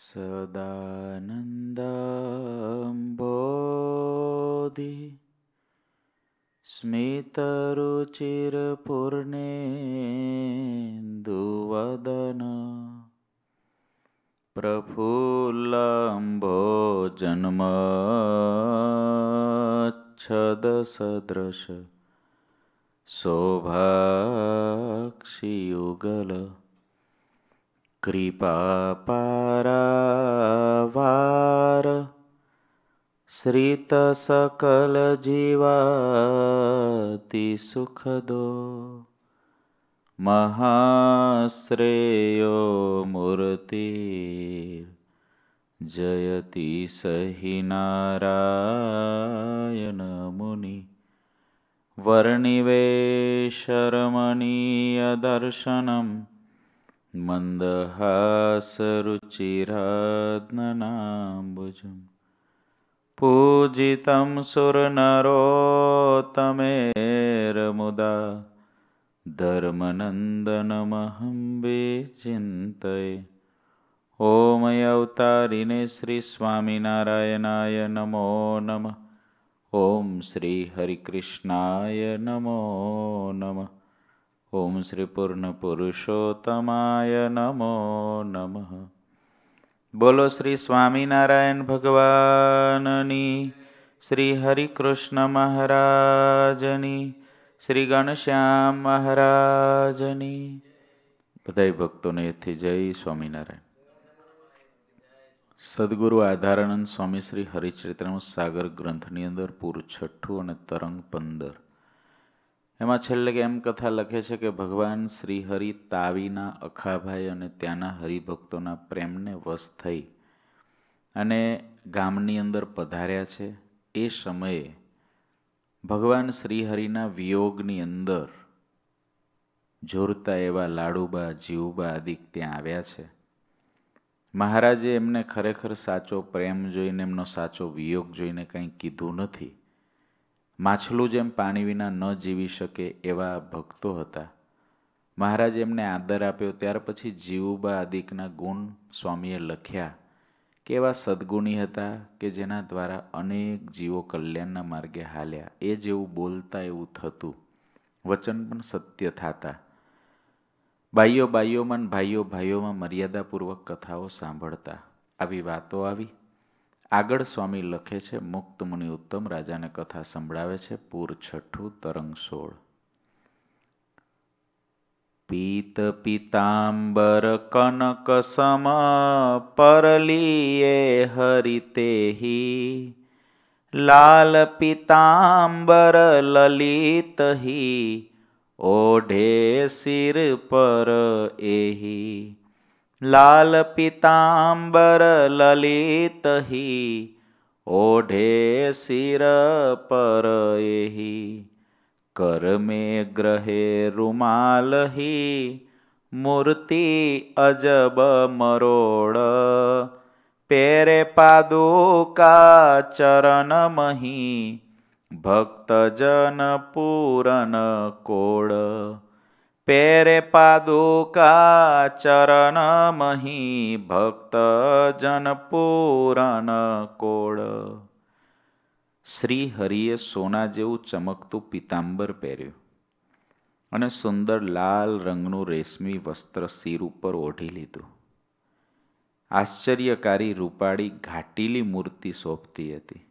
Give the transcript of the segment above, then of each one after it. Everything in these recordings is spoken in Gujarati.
सदानन्दम्बोधि स्मितरुचिरपूर्णेन्दुवदन प्रफुल्लम्भो जन्मच्छदसदृश शोभाक्षियुगल कृपापारावार। श्रितसकलजीवातिसुखदो। महाश्रेयो मूर्तिर्जयति सहि नारायणमुनि। वर्णिवेशरमणीयदर्शनम् मन्दहासरुचिरात्मनाम्बुजम् पूजितं सुरनरोत्तमेरमुदा धर्मनन्दनमहं विचिन्तये। ॐ अवतारिणे श्रीस्वामिनारायणाय नमो नमः। ॐ श्रीहरिकृष्णाय नमो नमः ઓમ શ્રી પૂર્ણ પુરુષોત્તમાય નમો નમઃ બોલો શ્રી સ્વામિનારાયણ ભગવાનની શ્રી હરિકૃષ્ણ મહારાજની શ્રી ઘનશ્યામ મહારાજની બધાય ભક્તોને એથી જય સ્વામિનારાયણ સદગુરુ આધારાનંદ સ્વામી શ્રી હરિચરિત્રમ સાગર ગ્રંથની અંદર પૂર છઠ્ઠું અને તરંગ પંદર એમાં છેલ્લે એમ કથા લખે છે કે ભગવાન શ્રીહરિ તાવીના અખાભાઈ અને ત્યાંના હરિભક્તોના પ્રેમને વશ થઈ અને ગામની અંદર પધાર્યા છે. એ સમયે ભગવાન શ્રીહરિના વિયોગની અંદર જોરતા એવા લાડુબા, જીવબા આદિક ત્યાં આવ્યા છે. મહારાજે એમને ખરેખર સાચો પ્રેમ જોઈને, એમનો સાચો વિયોગ જોઈને કંઈ કીધું નથી. માછલું જેમ પાણી વિના ન જીવી શકે એવા ભક્તો હતા. મહારાજ એમને આદર આપ્યો, ત્યાર પછી જીવુબા આદિકના ગુણ સ્વામીએ લખ્યા કે એવા સદગુણી હતા કે જેના દ્વારા અનેક જીવો કલ્યાણના માર્ગે હાલ્યા. એ જેવું બોલતા એવું થતું. વચન પણ સત્ય થતા. બાઈઓ બાઈઓમાં ભાઈઓ ભાઈઓમાં મર્યાદાપૂર્વક કથાઓ સાંભળતા. આવી વાતો આવી. આગળ સ્વામી લખે છે, મુક્ત મુનિ ઉત્તમ રાજાને કથા સંભળાવે છે, પૂર છઠ્ઠું તરંગ સોળ. પીત પિતાંબર કનક સમ પરલીએ હરિતેહી લાલ પિતાંબર લલિત ઓઢે શિર પર એહી. લાલ પિતાંબર લલિત હિ, ઓઢે શિર પર એહી. કરમે ગ્રહે રૂમાલ હી, મૂર્તિ અજબ મરોડ. પેરે પાદુકા ચરણ મહી, ભક્તજન પૂરન કોડ. પેરે પાદુકા ચરણ મહી ભક્ત જન પૂરણ કોળ. શ્રી હરિએ સોના જેવું ચમકતું પિતાંબર પહેર્યું અને સુંદર લાલ રંગનું રેશમી વસ્ત્ર શિર ઉપર ઓઢી લીધું. આશ્ચર્યકારી રૂપાળી ઘાટીલી મૂર્તિ શોભતી હતી.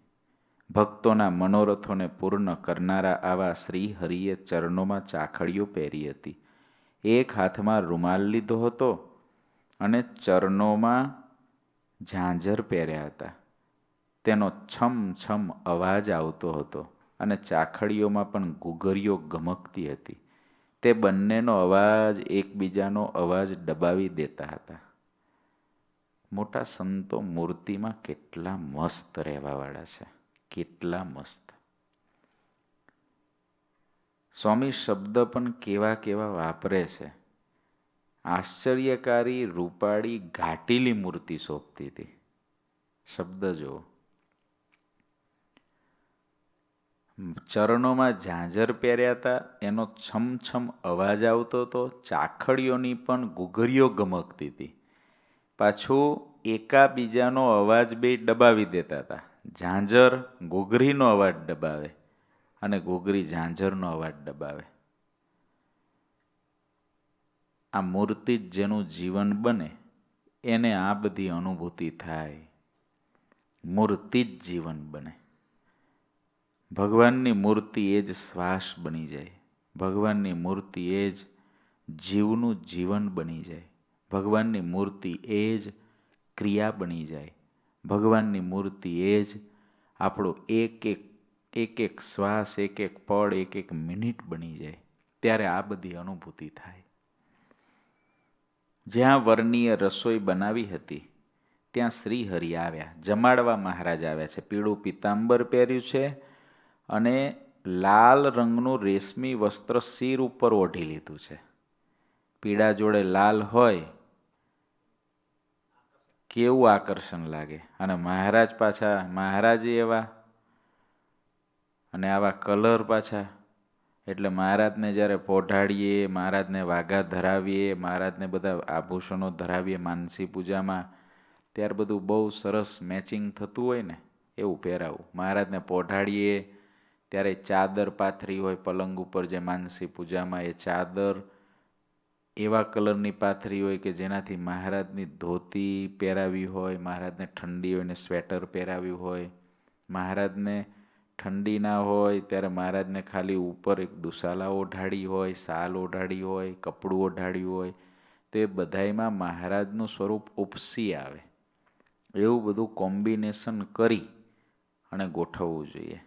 ભક્તોના મનોરથોને પૂર્ણ કરનારા આવા શ્રી હરિએ ચરણોમાં ચાખડીઓ પહેરી હતી. એક હાથમાં રૂમાલ લીધો હતો અને ચરણોમાં ઝાંઝર પહેર્યા હતા. તેનો છમ છમ અવાજ આવતો હતો અને ચાખડીઓમાં પણ ગુગરીઓ ગમકતી હતી. તે બંનેનો અવાજ એકબીજાનો અવાજ દબાવી દેતા હતા. મોટા સંતો મૂર્તિમાં કેટલા મસ્ત રહેવાવાળા છે. કેટલા મસ્ત. સ્વામી શબ્દ પણ કેવા કેવા વાપરે છે. આશ્ચર્યકારી રૂપાળી ઘાટીલી મૂર્તિ સોંપતી હતી. શબ્દ જુઓ. ચરણોમાં ઝાંઝર પહેર્યા હતા, એનો છમછમ અવાજ આવતો હતો ચાખડીઓની પણ ઘૂઘરીઓ ગમકતી હતી. પાછું એકાબીજાનો અવાજ બે દબાવી દેતા હતા. ઝાંઝર ઘૂઘરીનો અવાજ દબાવે અને ઘોઘરી ઝાંઝરનો અવાજ દબાવે. આ મૂર્તિ જ જેનું જીવન બને, એને આ બધી અનુભૂતિ થાય. મૂર્તિ જ જીવન બને. ભગવાનની મૂર્તિ એ જ શ્વાસ બની જાય. ભગવાનની મૂર્તિ એ જ જીવનું જીવન બની જાય. ભગવાનની મૂર્તિ એ જ ક્રિયા બની જાય. ભગવાનની મૂર્તિ એ જ આપણો એક એક એક એક શ્વાસ, એક એક પળ, એક એક મિનિટ બની જાય, ત્યારે આ બધી અનુભૂતિ થાય. જ્યાં વર્ણીએ રસોઈ બનાવી હતી, ત્યાં શ્રી હરિ આવ્યા. જમાડવા મહારાજ આવ્યા છે. પીળું પિત્તાંબર પહેર્યું છે અને લાલ રંગનું રેશમી વસ્ત્ર શિર ઉપર ઓઢી લીધું છે. પીળા જોડે લાલ હોય, કેવું આકર્ષણ લાગે? અને મહારાજ પાછા, મહારાજે એવા અને આવા કલર પાછા. એટલે મહારાજને જ્યારે પોઢાડીએ, મહારાજને વાઘા ધરાવીએ, મહારાજને બધા આભૂષણો ધરાવીએ માનસી પૂજામાં, ત્યાર બધું બહુ સરસ મેચિંગ થતું હોય ને, એવું પહેરાવું. મહારાજને પોઢાડીએ, ત્યારે ચાદર પાથરી હોય પલંગ ઉપર જે માનસી પૂજામાં એ ચાદર, એવા કલરની પાથરી હોય કે જેનાથી મહારાજની ધોતી પહેરાવી હોય, મહારાજને ઠંડી હોય ને સ્વેટર પહેરાવ્યું હોય. મહારાજને ઠંડી ના હોય, ત્યારે મહારાજને ખાલી ઉપર એક દુસાલા ઓઢાડી હોય, સાલ ઓઢાડી હોય, કપડું ઓઢાડ્યું હોય, તો એ બધાયમાં મહારાજનું સ્વરૂપ ઉપસી આવે. એવું બધું કોમ્બિનેશન કરી અને ગોઠવવું જોઈએ.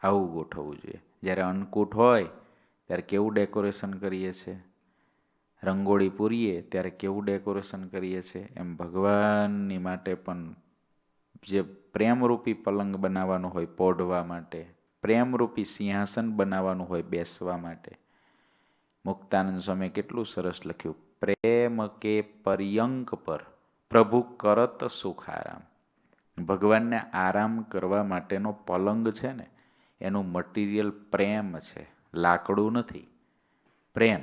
આવું ગોઠવવું જોઈએ. જ્યારે અન્નકૂટ હોય, ત્યારે કેવું ડેકોરેશન કરીએ છીએ? રંગોળી પૂરીએ, ત્યારે કેવું ડેકોરેશન કરીએ છીએ? એમ ભગવાનની માટે પણ જે પ્રેમરૂપી પલંગ બનાવવાનું હોય પોઢવા માટે, પ્રેમરૂપી સિંહાસન બનાવવાનું હોય બેસવા માટે. મુક્તાનંદ સ્વામીએ કેટલું સરસ લખ્યું, પ્રેમ કે પર્યંક પર પ્રભુ કરત સુખ આરામ ભગવાનને આરામ કરવા માટેનો પલંગ છે ને, એનું મટીરિયલ પ્રેમ છે, લાકડું નથી. પ્રેમ,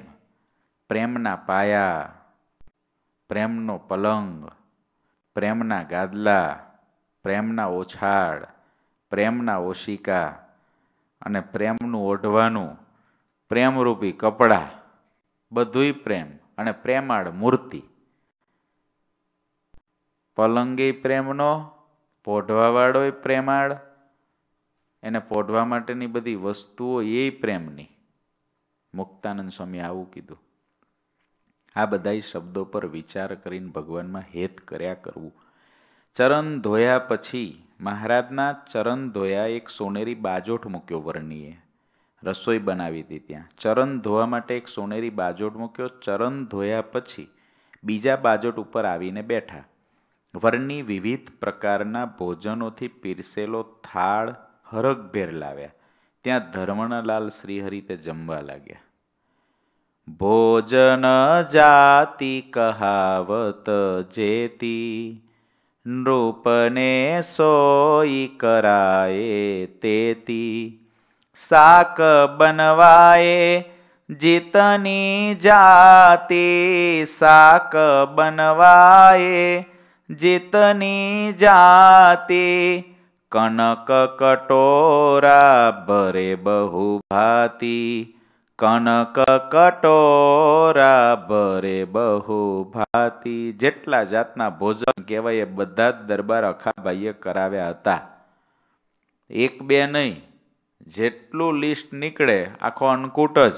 પ્રેમના પાયા, પ્રેમનો પલંગ, પ્રેમના ગાદલા પ્રેમના ઓછાળ, પ્રેમના ઓશિકા અને પ્રેમનું ઓઢવાનું, પ્રેમરૂપી કપડાં, બધુંય પ્રેમ અને પ્રેમાળ મૂર્તિ. પલંગી પ્રેમનો, પોઢવાવાળોય પ્રેમાળ, એને પોઢવા માટેની બધી વસ્તુઓ એ પ્રેમની. મુક્તાનંદ સ્વામી આવું કીધું. આ બધા શબ્દો પર વિચાર કરીને ભગવાનમાં હેત કર્યા કરવું. ચરણ ધોયા પછી મહારાજના ચરણ ધોયા એક સોનેરી બાજોઠ મૂક્યો વર્ણીએ. રસોઈ બનાવી હતી ત્યાં. ચરણ ધોવા માટે એક સોનેરી બાજોટ મૂક્યો. ચરણ ધોયા પછી બીજા બાજોટ ઉપર આવીને બેઠા. વર્ણની વિવિધ પ્રકારના ભોજનોથી પીરસેલો થાળ હરખભેર લાવ્યા. ત્યાં ધર્મણલાલ શ્રીહરિ તે જમવા લાગ્યા. ભોજન જાતિ કહાવત જેતી નૃપને સોઈ કરાય તેતી. શાક બનવાય જીતની જાતિ. શાક બનવાય જીતની જાતિ. કનક કટોરા ભરે બહુ ભાતી કનક કટોરા ભરે બહુ ભાતી જેટલા જાતના ભોજન કહેવાય એ બધા જ દરબાર અખાભાઈએ કરાવ્યા હતા. એક બે નહીં, જેટલું લિસ્ટ નીકળે આખો અન્નકૂટ જ.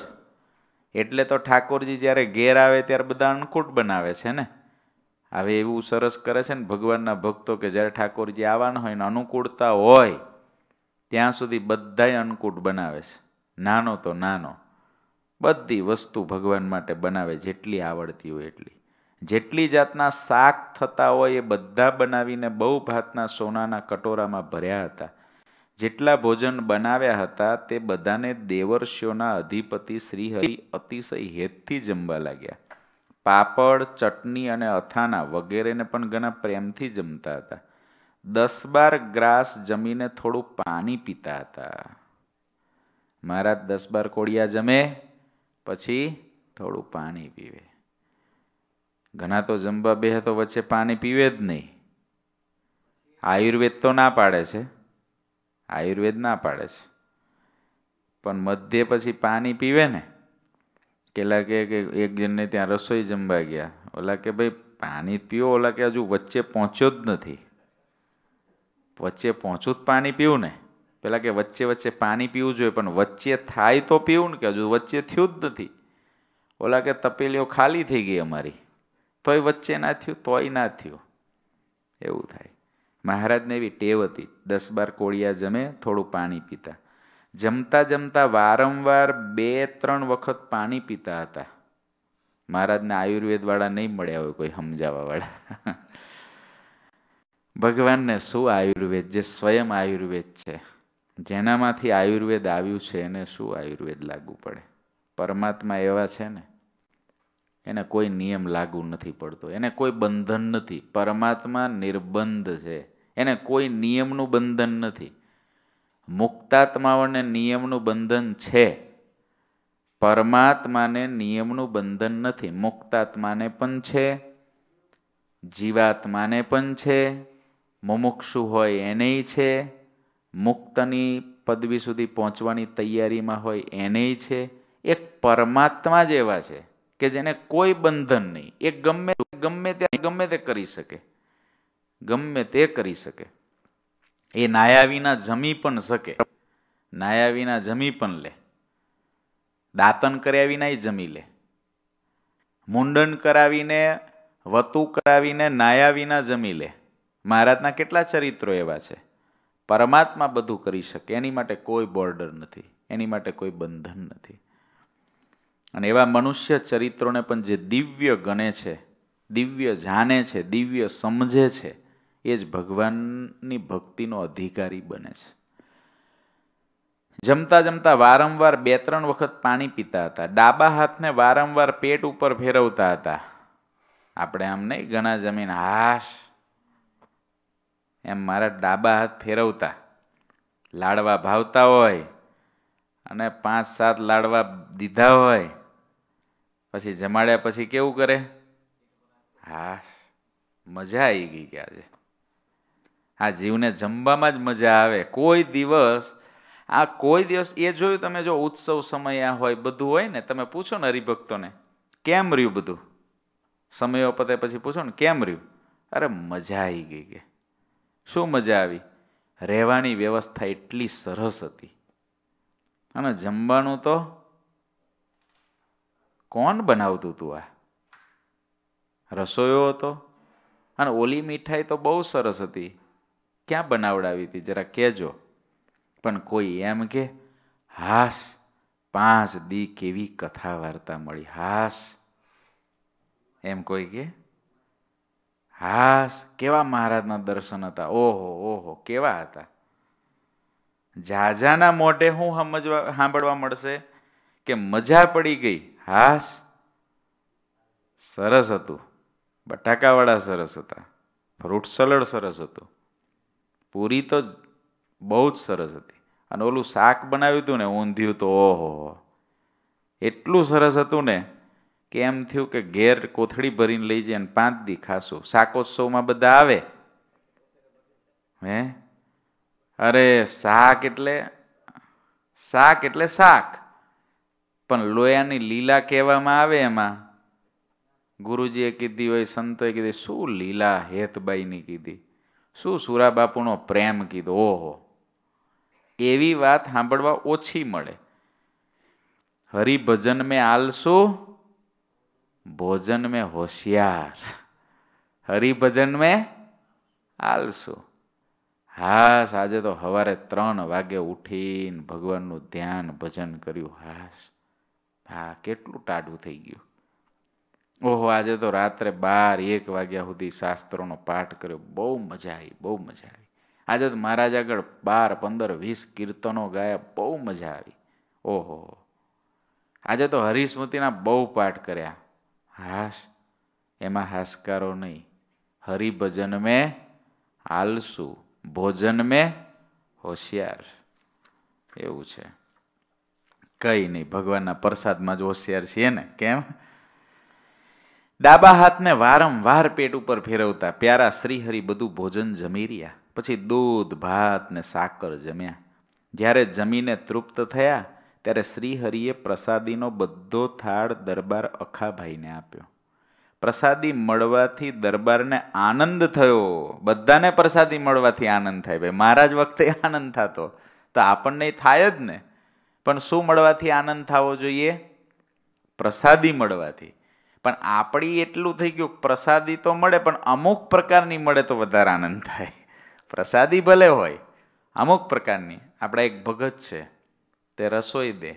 એટલે તો ઠાકોરજી જ્યારે ઘેર આવે ત્યારે બધા અન્નકૂટ બનાવે છે ને? હવે એવું સરસ કરે છે ને ભગવાનના ભક્તો કે જ્યારે ઠાકોરજી આવવાના હોય ને અનુકૂળતા હોય, ત્યાં સુધી બધાય અન્નકૂટ બનાવે છે. નાનો તો નાનો. બધી વસ્તુ ભગવાન માટે બનાવે જેટલી આવડતી હોય એટલી. જેટલી જાતના શાક થતા હોય એ બધા બનાવીને બહુ ભાતના સોનાના કટોરામાં ભર્યા હતા. જેટલા ભોજન બનાવ્યા હતા તે બધાને દેવર્ષિઓના અધિપતિ શ્રીહરિ અતિશય હેતથી જમવા લાગ્યા. પાપડ, ચટણી અને અથાણા વગેરેને પણ ઘણા પ્રેમથી જમતા હતા. દસ બાર ગ્રાસ જમીને થોડું પાણી પીતા હતા. મહારાજ દસ બાર કોળિયા જમે. પછી થોડું પાણી પીવે. ઘણા તો જમવા બે તો વચ્ચે પાણી પીવે જ નહીં. આયુર્વેદ તો ના પાડે છે. આયુર્વેદ ના પાડે છે. પણ મધ્ય પછી પાણી પીવે ને કેલા કે એક જણને ત્યાં રસોઈ જમવા ગયા. ઓલા કે ભાઈ પાણી પીવો ઓલા કે હજુ વચ્ચે પહોંચ્યો જ નથી. વચ્ચે પહોંચું જ પાણી પીવું ને. પેલા કે વચ્ચે વચ્ચે પાણી પીવું જોઈએ, પણ વચ્ચે થાય તો પીવું ને કે હજુ વચ્ચે થયું જ નથી. ઓલા કે તપેલીઓ ખાલી થઈ ગઈ અમારી. તોય વચ્ચે ના થયું, તોય ના થયું. એવું થાય. મહારાજને એવી ટેવ હતી. દસ બાર કોળિયા જમે, થોડું પાણી પીતા. જમતા જમતા વારંવાર બે ત્રણ વખત પાણી પીતા હતા. મહારાજને આયુર્વેદવાળા નહીં મળ્યા હોય, કોઈ સમજાવવાવાળા ભગવાનને શું આયુર્વેદ? જે સ્વયં આયુર્વેદ છે. જેનામાંથી આયુર્વેદ આવ્યું છે એને શું આયુર્વેદ લાગુ પડે? પરમાત્મા એવા છે ને, એને કોઈ નિયમ લાગુ નથી પડતો, એને કોઈ બંધન નથી. પરમાત્મા નિર્બંધ છે, એને કોઈ નિયમનું બંધન નથી. મુક્તાત્માઓને નિયમનું બંધન છે, પરમાત્માને નિયમનું બંધન નથી. મુક્તાત્માને પણ છે, જીવાત્માને પણ છે, મુમુક્ષુ હોય એનેય છે મુક્તની પદવી સુધી પહોંચવાની તૈયારીમાં હોય એનેય છે, એક પરમાત્મા જ એવા છે કે જેને કોઈ બંધન નહીં. એ ગમે ગમે તે ગમે તે કરી શકે. ગમે તે કરી શકે. એ નાયા વિના જમી પણ શકે. નાયા વિના જમી પણ લે. દાંતન કર્યા વિના જમી લે. મુંડન કરાવીને, વતુ કરાવીને નાયા વિના જમી લે. મહારાજના કેટલા ચરિત્રો એવા છે. પરમાત્મા બધું કરી શકે. એની માટે કોઈ બોર્ડર નથી. એની માટે કોઈ બંધન નથી. અને એવા મનુષ્ય ચરિત્રોને પણ જે દિવ્ય ગણે છે, દિવ્ય જાણે છે, દિવ્ય સમજે છે, એ જ ભગવાનની ભક્તિનો અધિકારી બને છે. જમતા જમતા વારંવાર બે ત્રણ વખત પાણી પીતા હતા. ડાબા હાથને વારંવાર પેટ ઉપર ફેરવતા હતા. આપણે આમ નહીં, ઘણા જમીન હાશ એમ મારા ડાબા હાથ ફેરવતા. લાડવા ભાવતા હોય અને પાંચ સાત લાડવા દીધા હોય. પછી જમાડ્યા પછી કેવું કરે? હા મજા આવી ગઈ કે આજે. આ જીવને જમવામાં જ મજા આવે. કોઈ દિવસ, આ કોઈ દિવસ એ જોયું તમે જો ઉત્સવ સમય આ હોય, બધું હોય ને, તમે પૂછો ને હરિભક્તોને, કેમ રહ્યું બધું? સમયો પતે પછી પૂછો ને, કેમ રહ્યું? અરે, મજા આવી ગઈ કે. શું મજા આવી? રહેવાની વ્યવસ્થા એટલી સરસ હતી. અને જમવાનું તો કોણ બનાવતું તું આ? રસોયો હતો. અને ઓલી મીઠાઈ તો બહુ સરસ હતી. ક્યાં બનાવડાવી હતી? જરા કહેજો. પણ કોઈ એમ કે હાસ પાંચ દી કેવી કથા વાર્તા મળી હાસ એમ કોઈ કે હાસ, કેવા મહારાજના દર્શન હતા? ઓહો ઓહો, કેવા હતા? ઝાઝાના મોઢે હું સમજવા, સાંભળવા મળશે કે મજા પડી ગઈ. હાસ, સરસ હતું. બટાકાવાળા સરસ હતા. ફ્રૂટ સલાડ સરસ હતું. પૂરી તો બહુ જ સરસ હતી. અને ઓલું શાક બનાવ્યું હતું ને, ઊંધિયું તો ઓહો, એટલું સરસ હતું ને કે એમ થયું કે ઘેર કોથળી ભરીને લઈ જાય અને પાંચ દી ખાશું. શાકોત્સવમાં બધા આવે? હે? અરે, શાક એટલે શાક એટલે શાક. પણ લોયાની લીલા કહેવામાં આવે એમાં? ગુરુજીએ કીધી હોય, સંતોએ કીધી, શું લીલા હેતબાઈની કીધી? શું સુરા બાપુનો પ્રેમ કીધો? ઓહો. એવી વાત સાંભળવા ઓછી મળે. હરિભજન મેં આલશું? ભોજન મેં હોશિયાર, હરિભજન મેં આલસુ. હાશ આજે તો સવારે ત્રણ વાગે ઉઠીને ભગવાનનું ધ્યાન ભજન કર્યું. હાશ હા કેટલું ટાઢું થઈ ગયું. ઓહો, આજે તો રાત્રે બાર, એક વાગ્યા સુધી શાસ્ત્રોનો પાઠ કર્યો. બહુ મજા આવી, બહુ મજા આવી. આજે તો મહારાજ આગળ બાર, પંદર, વીસ કીર્તનો ગાયા. બહુ મજા આવી. ઓહો, આજે તો હરિસ્મૃતિના બહુ પાઠ કર્યા. હાશ, એમાં હાશકારો નહીં. હરિભજન મેં આલસુ, ભોજન મેં હોશિયાર. એવું છે. કઈ નહીં, ભગવાનના પ્રસાદમાં જ હોશિયાર છીએ ને. કેમ? ડાબા હાથને વારંવાર પેટ ઉપર ફેરવતા પ્યારા શ્રીહરિ બધું ભોજન જમી રહ્યા. પછી દૂધ, ભાત ને સાકર જમ્યા. જ્યારે જમીને તૃપ્ત થયા ત્યારે શ્રીહરિએ પ્રસાદીનો બધો થાળ દરબાર અખાભાઈને આપ્યો. પ્રસાદી મળવાથી દરબારને આનંદ થયો. બધાને પ્રસાદી મળવાથી આનંદ થાય. ભાઈ, મહારાજ વખતે આનંદ થતો. તો આપણને થાય જ ને. પણ શું મળવાથી આનંદ થવો જોઈએ? પ્રસાદી મળવાથી. પણ આપણી એટલું થઈ ગયું, પ્રસાદી તો મળે, પણ અમુક પ્રકારની મળે તો વધારે આનંદ થાય. પ્રસાદી ભલે હોય, અમુક પ્રકારની. આપણા એક ભગત છે. તે રસોઈ દે.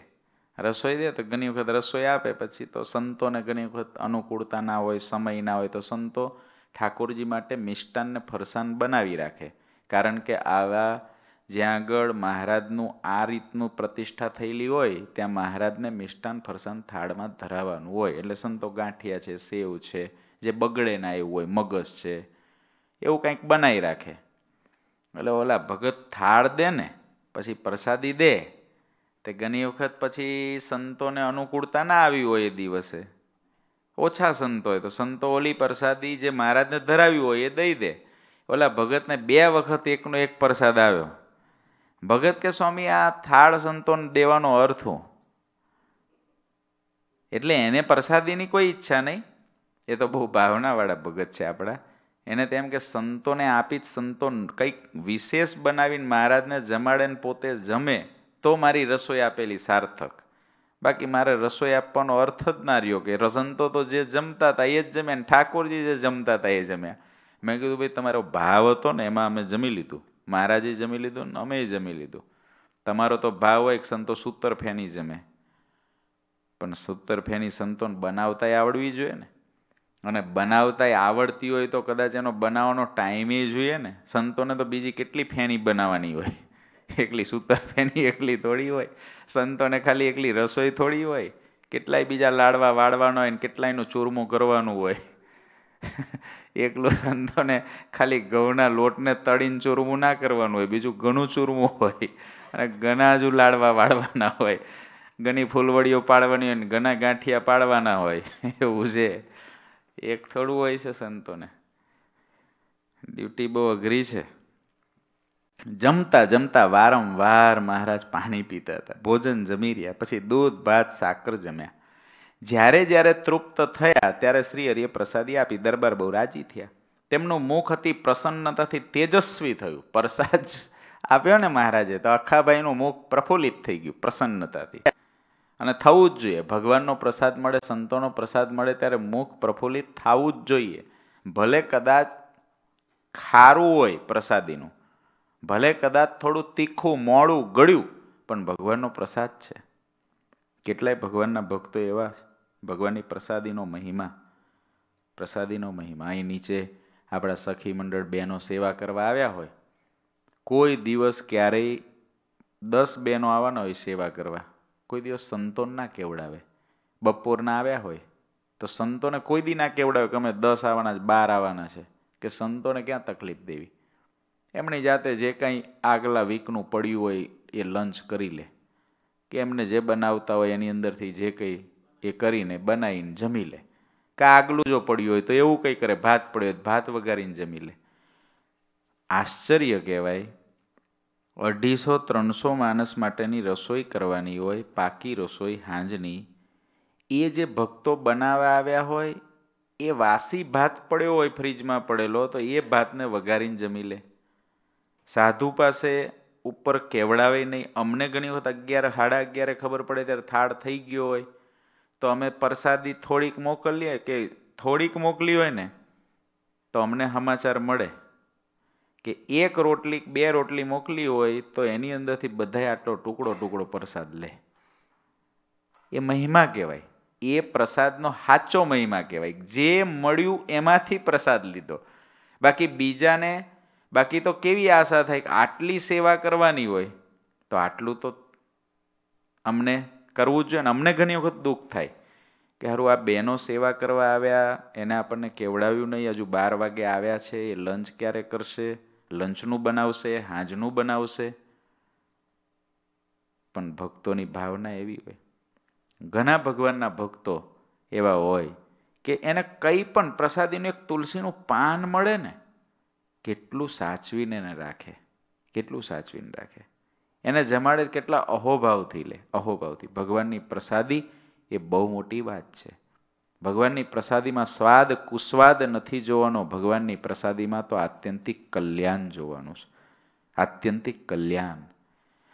રસોઈ દે તો ઘણી વખત રસોઈ આપે, પછી તો સંતોને ઘણી વખત અનુકૂળતા ના હોય, સમય ના હોય, તો સંતો ઠાકોરજી માટે મિષ્ટાનને ફરસાન બનાવી રાખે. કારણ કે આવા જ્યાં આગળ મહારાજનું આ રીતનું પ્રતિષ્ઠા થયેલી હોય, ત્યાં મહારાજને મિષ્ટાન ફરસાણ થાળમાં ધરાવવાનું હોય. એટલે સંતો ગાંઠિયા છે, સેવ છે, જે બગડે ના એવું હોય, મગજ છે, એવું કંઈક બનાવી રાખે. એટલે ઓલા ભગત થાળ દે ને, પછી પ્રસાદી દે તે ઘણી વખત પછી સંતોને અનુકૂળતા ના આવી હોય એ દિવસે. ઓછા સંતો હોય તો સંતો ઓલી પ્રસાદી જે મહારાજને ધરાવી હોય એ દઈ દે. ઓલા ભગતને બે વખત એકનો એક પ્રસાદ આવ્યો. ભગત કે, સ્વામી, આ થાળ સંતોને દેવાનો અર્થ હું એટલે એને પ્રસાદીની કોઈ ઈચ્છા નહીં. એ તો બહુ ભાવનાવાળા ભગત છે આપણા. એને તેમ કે સંતોને આપી જ સંતો કંઈક વિશેષ બનાવીને મહારાજને જમાડે ને પોતે જમે. તો મારી રસોઈ આપેલી સાર્થક. બાકી મારે રસોઈ આપવાનો અર્થ જ ના રહ્યો કે સંતો તો જે જમતા હતા એ જ જમ્યા ને ઠાકોરજી જે જમતા હતા એ જમ્યા. મેં કીધું, ભાઈ, તમારો ભાવ હતો ને એમાં અમે જમી લીધું. મહારાજે જમી લીધું ને અમે જમી લીધું. તમારો તો ભાવ હોય સંતો સૂતર ફેની જમે. પણ સૂતર ફેની સંતોને બનાવતાય આવડવી જોઈએ ને. અને બનાવતાય આવડતી હોય તો કદાચ એનો બનાવવાનો ટાઈમે જોઈએ ને. સંતોને તો બીજી કેટલી ફેની બનાવવાની હોય. એકલી સૂતર ફેની એકલી થોડી હોય, સંતોને ખાલી એકલી રસોઈ થોડી હોય, કેટલાય બીજા લાડવા વાળવાનો હોય ને કેટલાયનું ચૂરમું કરવાનું હોય. એકલું સંતોને ખાલી ઘઉંના લોટને તળીને ચૂરમું ના કરવાનું હોય, બીજું ઘણું ચૂરમું હોય અને ઘણા જ લાડવા વાળવાના હોય. ઘણી ફૂલવડીઓ પાડવાની હોય ને ઘણા ગાંઠિયા પાડવાના હોય, એવું છે. એક થોડું હોય છે સંતોને. ડ્યુટી બહુ અઘરી છે. જમતા જમતા વારંવાર મહારાજ પાણી પીતા હતા. ભોજન જમી રહ્યા, પછી દૂધ, ભાત, સાકર જમ્યા. જ્યારે જ્યારે તૃપ્ત થયા, ત્યારે શ્રી હરિએ પ્રસાદી આપી દરબાર બહુ રાજી થયા. તેમનું મુખ અતિ પ્રસન્નતાથી તેજસ્વી થયું. પ્રસાદ આપ્યો ને મહારાજે, તો અખાભાઈનું મુખ પ્રફુલ્લિત થઈ ગયું, પ્રસન્નતાથી. અને થવું જ જોઈએ. ભગવાનનો પ્રસાદ મળે, સંતોનો પ્રસાદ મળે, ત્યારે મુખ પ્રફુલ્લિત થવું જ જોઈએ. ભલે કદાચ ખારું હોય પ્રસાદીનું ભલે કદાચ થોડું તીખું, મોડું, ગળ્યું, પણ ભગવાનનો પ્રસાદ છે. કેટલાય ભગવાનના ભક્તો એવા ભગવાનની પ્રસાદીનો મહિમા પ્રસાદીનો મહિમા. અહીં નીચે આપણા સખી મંડળ બહેનો સેવા કરવા આવ્યા હોય. કોઈ દિવસ ક્યારેય દસ બહેનો આવવાના હોય સેવા કરવા. કોઈ દિવસ સંતોન ના કેવડાવે. બપોરના આવ્યા હોય તો સંતોને કોઈ દી ના કેવડાવે કે અમે દસ આવવાના છે, બાર આવવાના છે, કે સંતોને ક્યાં તકલીફ દેવી? એમની જાતે જે કંઈ આગલા વીકનું પડ્યું હોય એ લંચ કરી લે. કે એમને જે બનાવતા હોય એની અંદરથી જે કંઈ એ કરીને બનાવીને જમી લે. કે આગલું જો પડ્યું હોય તો એવું કંઈ કરે, ભાત પડ્યો હોય ભાત વગાડીને જમી લે. આશ્ચર્ય કહેવાય, અઢીસો ત્રણસો માણસ માટેની રસોઈ કરવાની હોય, પાકી રસોઈ હાંજની, એ જે ભક્તો બનાવવા આવ્યા હોય, એ વાસી ભાત પડ્યો હોય ફ્રીજમાં પડેલો, તો એ ભાતને વઘારીને જમી લે. સાધુ પાસે ઉપર કેવડાવે નહીં. અમને ઘણી વખત અગિયાર, સાડા અગિયારે ખબર પડે ત્યારે થાળ થઈ ગયો હોય. તો અમે પ્રસાદી થોડીક મોકલીએ કે થોડીક મોકલી હોય ને, તો અમને સમાચાર મળે કે એક રોટલી બે રોટલી મોકલી હોય તો એની અંદરથી બધાય આટલો ટુકડો ટુકડો પ્રસાદ લે. એ મહિમા કહેવાય. એ પ્રસાદનો સાચો મહિમા કહેવાય. જે મળ્યું એમાંથી પ્રસાદ લીધો. બાકી બીજાને બાકી તો કેવી આશા થાય કે આટલી સેવા કરવાની હોય, તો આટલું તો અમને કરવું જ જોઈએ અમને ઘણી વખત દુઃખ થાય કે હારું, આ બહેનો સેવા કરવા આવ્યા, એને આપણને કેવડાવ્યું નહીં, હજુ બાર વાગે આવ્યા છે, એ લંચ ક્યારે કરશે, લંચનું બનાવશે, હાંજનું બનાવશે. પણ ભક્તોની ભાવના એવી હોય, ઘણા ભગવાનના ભક્તો એવા હોય કે એને કંઈ પણ પ્રસાદીનું એક તુલસીનું પાન મળે ને કેટલું સાચવીને એને રાખે? કેટલું સાચવીને રાખે? એને જમાડે કેટલા અહોભાવથી લે, અહોભાવથી. ભગવાનની પ્રસાદી એ બહુ મોટી વાત છે. ભગવાનની પ્રસાદીમાં સ્વાદ, કુસ્વાદ નથી જોવાનો. ભગવાનની પ્રસાદીમાં તો આત્યંતિક કલ્યાણ જોવાનું છે. આત્યંતિક કલ્યાણ.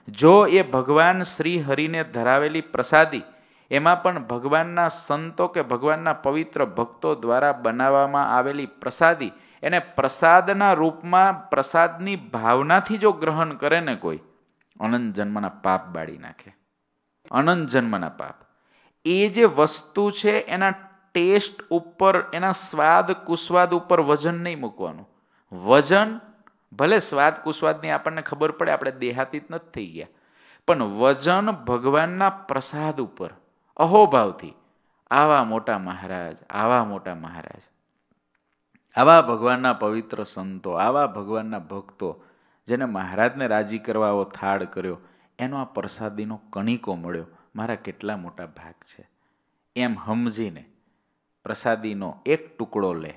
જો એ ભગવાન શ્રી હરિને ધરાવેલી પ્રસાદી એમાં પણ ભગવાનના સંતો કે ભગવાનના પવિત્ર ભક્તો દ્વારા બનાવવામાં આવેલી પ્રસાદી, એને પ્રસાદના રૂપમાં પ્રસાદની ભાવનાથી જો ગ્રહણ કરે ને કોઈ, અનંત જન્મના પાપ બાળી નાખે. અનંત જન્મના પાપ. એ જે વસ્તુ છે, એના ટેસ્ટ ઉપર, એના સ્વાદ કુસ્વાદ ઉપર વજન નહીં મૂકવાનું. વજન, ભલે સ્વાદ કુસ્વાદની આપણને ખબર પડે, આપણે દેહાતીત નથી થઈ ગયા. પણ વજન ભગવાનના પ્રસાદ ઉપર. અહોભાવથી. આવા મોટા મહારાજ, આવા મોટા મહારાજ. આવા ભગવાનના પવિત્ર સંતો, આવા ભગવાનના ભક્તો જેને મહારાજને રાજી કરવા થાળ કર્યો, એનો આ પ્રસાદીનો કણિકો મળ્યો. મારા કેટલા મોટા ભાગ છે. એમ સમજીને પ્રસાદીનો એક ટુકડો લે,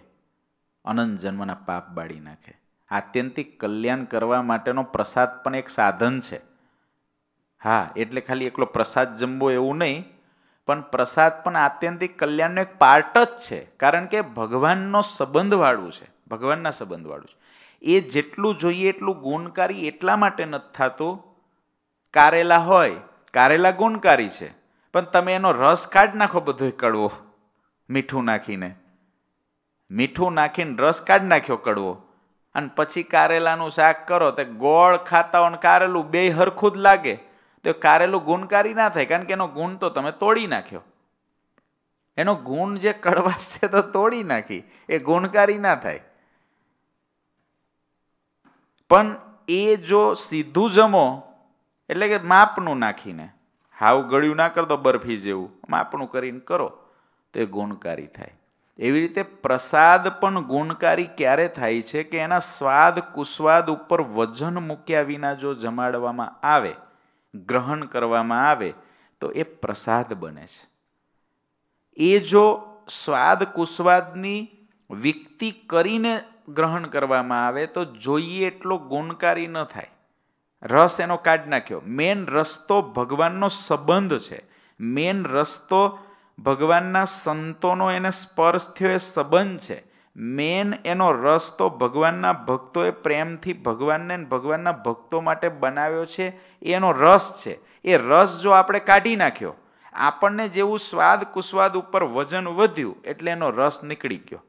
અનંત જન્મના પાપ બાળી નાખે. આત્યંતિક કલ્યાણ કરવા માટેનો પ્રસાદ પણ એક સાધન છે. હા, એટલે ખાલી એકલો પ્રસાદ જમવો એવું નહીં પણ પ્રસાદ પણ આત્યંતિક કલ્યાણનો એક પાર્ટ જ છે. કારણ કે ભગવાનનો સંબંધવાળું છે. ભગવાનના સંબંધવાળું છે. એ જેટલું જોઈએ એટલું ગુણકારી એટલા માટે નથી થતું. કારેલા હોય, કારેલા ગુણકારી છે. પણ તમે એનો રસ કાઢી નાખો બધો કડવો. મીઠું નાખીને. મીઠું નાખીને રસ કાઢી નાખ્યો કડવો. અને પછી કારેલાનું શાક કરો તો ગોળ ખાતા કારેલું બે હરખું જ લાગે. તો કારેલું ગુણકારી ના થાય, કારણ કે એનો ગુણ તો તમે તોડી નાખ્યો. એનો ગુણ જે કડવાશ છે તો તોડી નાખી, એ ગુણકારી ના થાય. પણ એ જો સીધું જમો, એટલે કે માપનું નાખીને, હાવ ગળ્યું ના કરતો બરફી જેવું, માપનું કરીને કરો, તો એ ગુણકારી થાય. એવી રીતે પ્રસાદ પણ ગુણકારી ક્યારે થાય છે કે એના સ્વાદ કુસ્વાદ ઉપર વજન મૂક્યા વિના જો જમાડવામાં આવે ગ્રહણ કરવામાં આવે, તો એ પ્રસાદ બને છે. એ જો સ્વાદ કુસ્વાદની વિકતિ કરીને ગ્રહણ કરવામાં આવે, તો જોઈએ એટલો ગુણકારી ન થાય. રસ એનો કાઢ નાખ્યો. મેન રસ્તો ભગવાનનો સંબંધ છે. મેન રસ્તો ભગવાનના સંતોનો એને સ્પર્શ થયો એ સંબંધ છે. મેન એનો રસ તો ભગવાનના ભક્તોએ પ્રેમથી ભગવાનને ભગવાનના ભક્તો માટે બનાવ્યો છે એનો રસ છે. એ રસ જો આપણે કાઢી નાખ્યો, આપણને જેવું સ્વાદ કુસ્વાદ ઉપર વજન વધ્યું, એટલે એનો રસ નીકળી ગયો.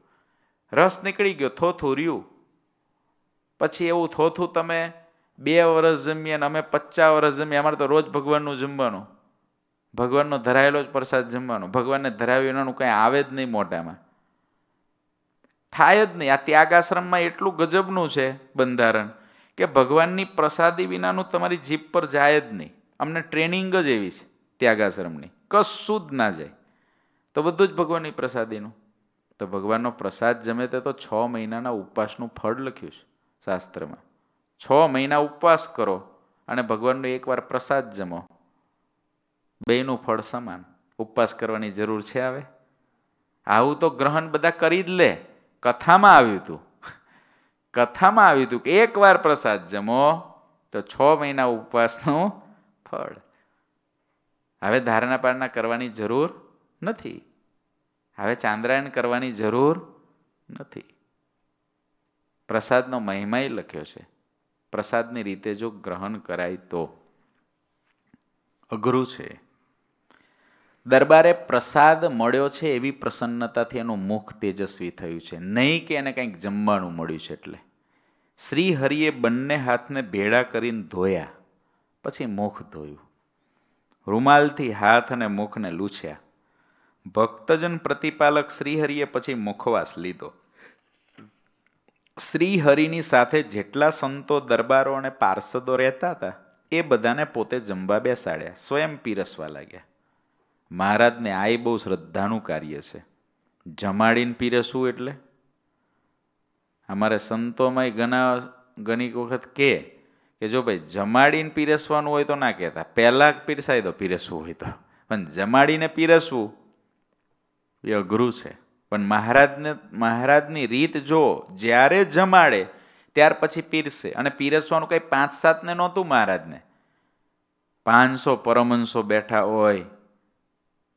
રસ નીકળી ગયો, થોથું રહ્યું. પછી એવું થોથું તમે બે વર્ષ જમીએ ને અમે પચાસ વર્ષ જમીએ, અમારે તો રોજ ભગવાનનું જમવાનું. ભગવાનનો ધરાયેલો જ પ્રસાદ જમવાનો. ભગવાનને ધરાવ્યું એનાનું કંઈ આવે જ નહીં મોઢામાં. થાય જ નહીં. આ ત્યાગાશ્રમમાં એટલું ગજબનું છે બંધારણ કે ભગવાનની પ્રસાદી વિનાનું તમારી જીભ પર જાય જ નહીં. અમને ટ્રેનિંગ જ એવી છે ત્યાગાશ્રમની. કશું જ ના જાય. તો બધું જ ભગવાનની પ્રસાદીનું. તો ભગવાનનો પ્રસાદ જમે તે તો છ મહિનાના ઉપવાસનું ફળ લખ્યું છે શાસ્ત્રમાં. છ મહિના ઉપવાસ કરો અને ભગવાનનો એકવાર પ્રસાદ જમો. બેનું ફળ સમાન. ઉપવાસ કરવાની જરૂર છે હવે આવું તો ગ્રહણ બધા કરી જ લે. કથામાં આવ્યું હતું. કથામાં આવ્યું હતું કે એકવાર પ્રસાદ જમો તો છ મહિના ઉપવાસનું ફળ. હવે ધારણા પારણા કરવાની જરૂર નથી. હવે ચાંદ્રાયણ કરવાની જરૂર નથી. પ્રસાદનો મહિમાય લખ્યો છે. પ્રસાદની રીતે જો ગ્રહણ કરાય તો. અઘરું છે. દરબારે પ્રસાદ મળ્યો છે એવી પ્રસન્નતાથી એનું મુખ તેજસ્વી થયું છે. નહીં કે એને કંઈક જમવાનું મળ્યું છે એટલે. શ્રી હરિએ બંને હાથને ભેળા કરીને ધોયા. પછી મુખ ધોયું. રૂમાલથી હાથ અને મુખને લૂછ્યા. ભક્તજન પ્રતિપાલક શ્રીહરિએ પછી મુખવાસ લીધો. શ્રીહરિની સાથે જેટલા સંતો, દરબારો અને પાર્ષદો રહેતા હતા, એ બધાને પોતે જમવા બેસાડ્યા, સ્વયં પીરસવા લાગ્યા. મહારાજને આ બહુ શ્રદ્ધાનું કાર્ય છે. જમાડીને પીરસવું એટલે? અમારે સંતોમાં ઘણા, ઘણી વખત કે કે જો ભાઈ જમાડીને પીરસવાનું હોય તો ના કહેતા. પહેલાં પીરસાય તો પીરસવું હોય તો. પણ જમાડીને પીરસવું, એ અઘરું છે. પણ મહારાજને, મહારાજની રીત જો જ્યારે જમાડે, ત્યાર પછી પીરસે. અને પીરસવાનું કંઈ પાંચ સાતને નહોતું મહારાજને. પાંચસો પરમહંસો બેઠા હોય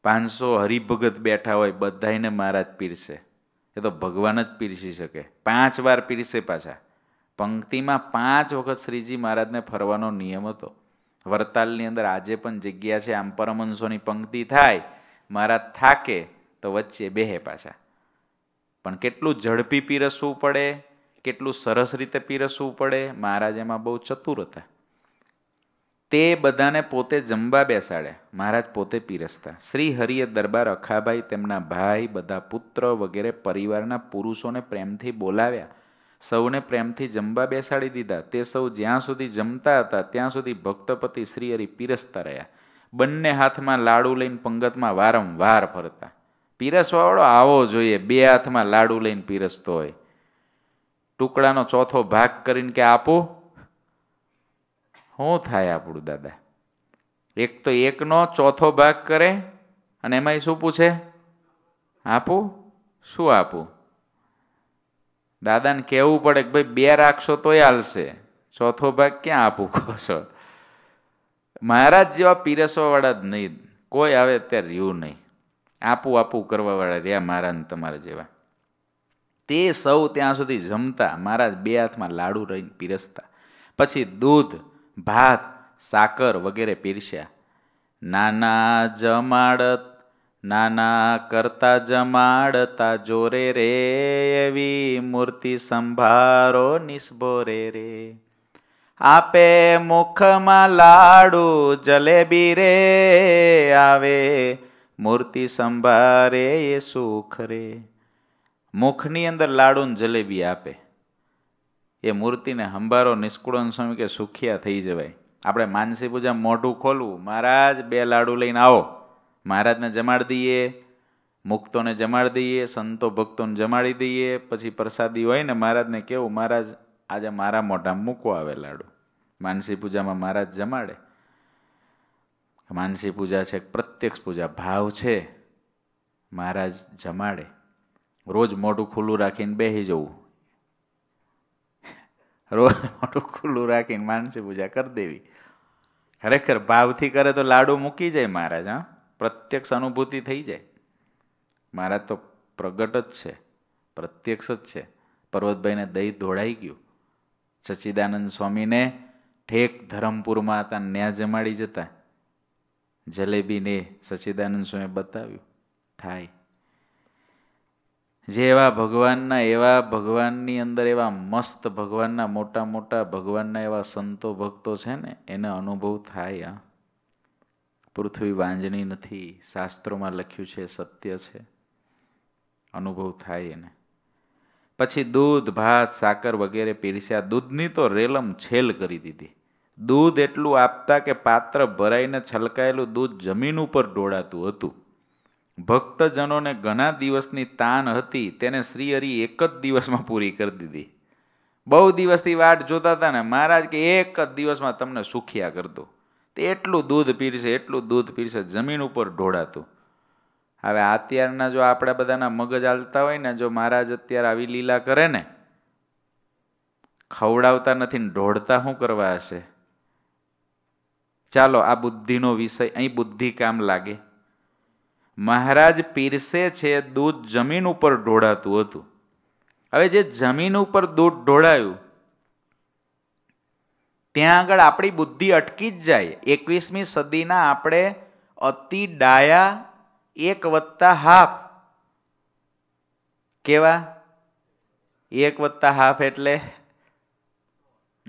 પાંચસો હરિભગત બેઠા હોય બધાને મહારાજ પીરશે એ તો ભગવાન જ પીરસી શકે. પાંચ વાર પીરસે પાછા. પંક્તિમાં પાંચ વખત શ્રીજી મહારાજને ફરવાનો નિયમ હતો. વરતાલની અંદર આજે પણ જગ્યા છે, આમ પરમહંસોની પંક્તિ થાય, મહારાજ થાકે, તો વચ્ચે બેહે પાછા. પણ કેટલું ઝડપી પીરસવું પડે, કેટલું સરસ રીતે પીરસવું પડે, મહારાજ એમાં બહુ ચતુર હતા. તે બધાને પોતે જમવા બેસાડ્યા મહારાજ પોતે પીરસતા. શ્રી હરિએ દરબાર અખાભાઈ તેમના ભાઈ, બધા પુત્ર વગેરે પરિવારના પુરુષોને પ્રેમથી બોલાવ્યા. સૌને પ્રેમથી જમવા બેસાડી દીધા. તે સૌ જ્યાં સુધી જમતા હતા, ત્યાં સુધી ભક્તપતિ શ્રી હરિ પીરસતા રહ્યા. બંને હાથમાં લાડુ લઈને પંગતમાં વારંવાર ફરતા. પીરસવાવાળો આવો જોઈએ, બે હાથમાં લાડુ લઈને પીરસતો હોય. ટુકડાનો ચોથો ભાગ કરીને કે આપો. શું થાય આપણું દાદા? એક તો એકનો ચોથો ભાગ કરે અને એમાંય શું પૂછે? આપું? શું આપું? દાદાને કહેવું પડે કે ભાઈ, બે રાખશો તોય હાલશે. ચોથો ભાગ ક્યાં આપું કહો છો મહારાજ જેવા પીરસવાવાળા જ નહીં. કોઈ આવે અત્યારે રહ્યું નહીં. આપું આપું કરવાવાળા રહ્યા મહારાજ તમારા જેવા. તે સૌ ત્યાં સુધી જમતા. મહારાજ બે હાથમાં લાડુ રહીને પીરસતા. પછી દૂધ ભાત, સાકર વગેરે પીરસ્યા. નાના જમાડત, નાના કરતા જમાડતા જોરે રે, એવી મૂર્તિ સંભારો નિસ્ભોરે રે. આપે મુખમાં લાડુ, જલેબી રે, આવે મૂર્તિ સંભારે એ સુખ રે. મુખની અંદર લાડુ જલેબી આપે. એ મૂર્તિને હંભારો નિષ્કુળન સ્વામી કે સુખિયા થઈ જવાય. આપણે માનસી પૂજા મોઢું ખોલવું. મહારાજ, બે લાડુ લઈને આવો. મહારાજને જમાડી દઈએ, મુક્તોને જમાડી દઈએ, સંતો ભક્તોને જમાડી દઈએ, પછી પ્રસાદી હોય ને મહારાજને કેવું, મહારાજ, આજે મારા મોઢામાં મૂકો આવે લાડુ. માનસી પૂજામાં મહારાજ જમાડે. માનસી પૂજા છે પ્રત્યક્ષ પૂજા, ભાવ છે. મહારાજ જમાડે. રોજ મોઢું ખુલ્લું રાખીને બેસી જવું. રોજ મોઢું ખુલ્લું રાખીને માનસી પૂજા કરી દેવી. ખરેખર ભાવથી કરે તો લાડુ મૂકી જાય મહારાજ, હા? પ્રત્યક્ષ અનુભૂતિ થઈ જાય. મહારાજ તો પ્રગટ જ છે, પ્રત્યક્ષ જ છે. પર્વતભાઈને દહીં ધોળાઈ ગયું. સચ્ચિદાનંદ સ્વામીને ઠેક ધરમપુરમાં હતા, ન્યા જમાડી જતા. જલેબીને સચ્ચિદાનંદ સ્વામી બતાવ્યું, થાય જે એવા ભગવાનના, એવા ભગવાનની અંદર એવા મસ્ત ભગવાનના, મોટા મોટા ભગવાનના એવા સંતો, ભક્તો છે ને, એને અનુભવ થાય. આ પૃથ્વી વાંજણી નથી, શાસ્ત્રોમાં લખ્યું છે, સત્ય છે. અનુભવ થાય એને. પછી દૂધ, ભાત, સાકર વગેરે પીરસ્યા. દૂધની તો રેલમ છેલ કરી દીધી. દૂધ એટલું આપતા કે પાત્ર ભરાઈને છલકાયેલું દૂધ જમીન ઉપર ઢોળાતું હતું. ભક્તજનોને ઘણા દિવસની તાન હતી, તેને શ્રી હરિ એક જ દિવસમાં પૂરી કરી દીધી. બહુ દિવસથી વાટ જોતા હતા ને, મહારાજ કે એક જ દિવસમાં તમને સુખિયા કરતો તે એટલું દૂધ પીરશે એટલું દૂધ પીરશે જમીન ઉપર ઢોળાતું. હવે અત્યારના જો આપણા બધાના મગજ હાલતા હોય ને, જો મહારાજ અત્યારે આવી લીલા કરે ને, ખવડાવતા નથી ને ઢોળતા શું કરવા હશે? ચાલો, આ બુદ્ધિનો વિષય, અહીં બુદ્ધિ કામ લાગે. મહારાજ પીરસે છે દૂધ જમીન ઉપર ઢોળાતું હતું. હવે જે જમીન ઉપર દૂધ ઢોળાયું, ત્યાં આગળ આપણી બુદ્ધિ અટકી જ જાય. એકવીસમી સદીના આપણે અતિ ડાયા એક વત્તા હાફ કેવા? એક વત્તા હાફ એટલે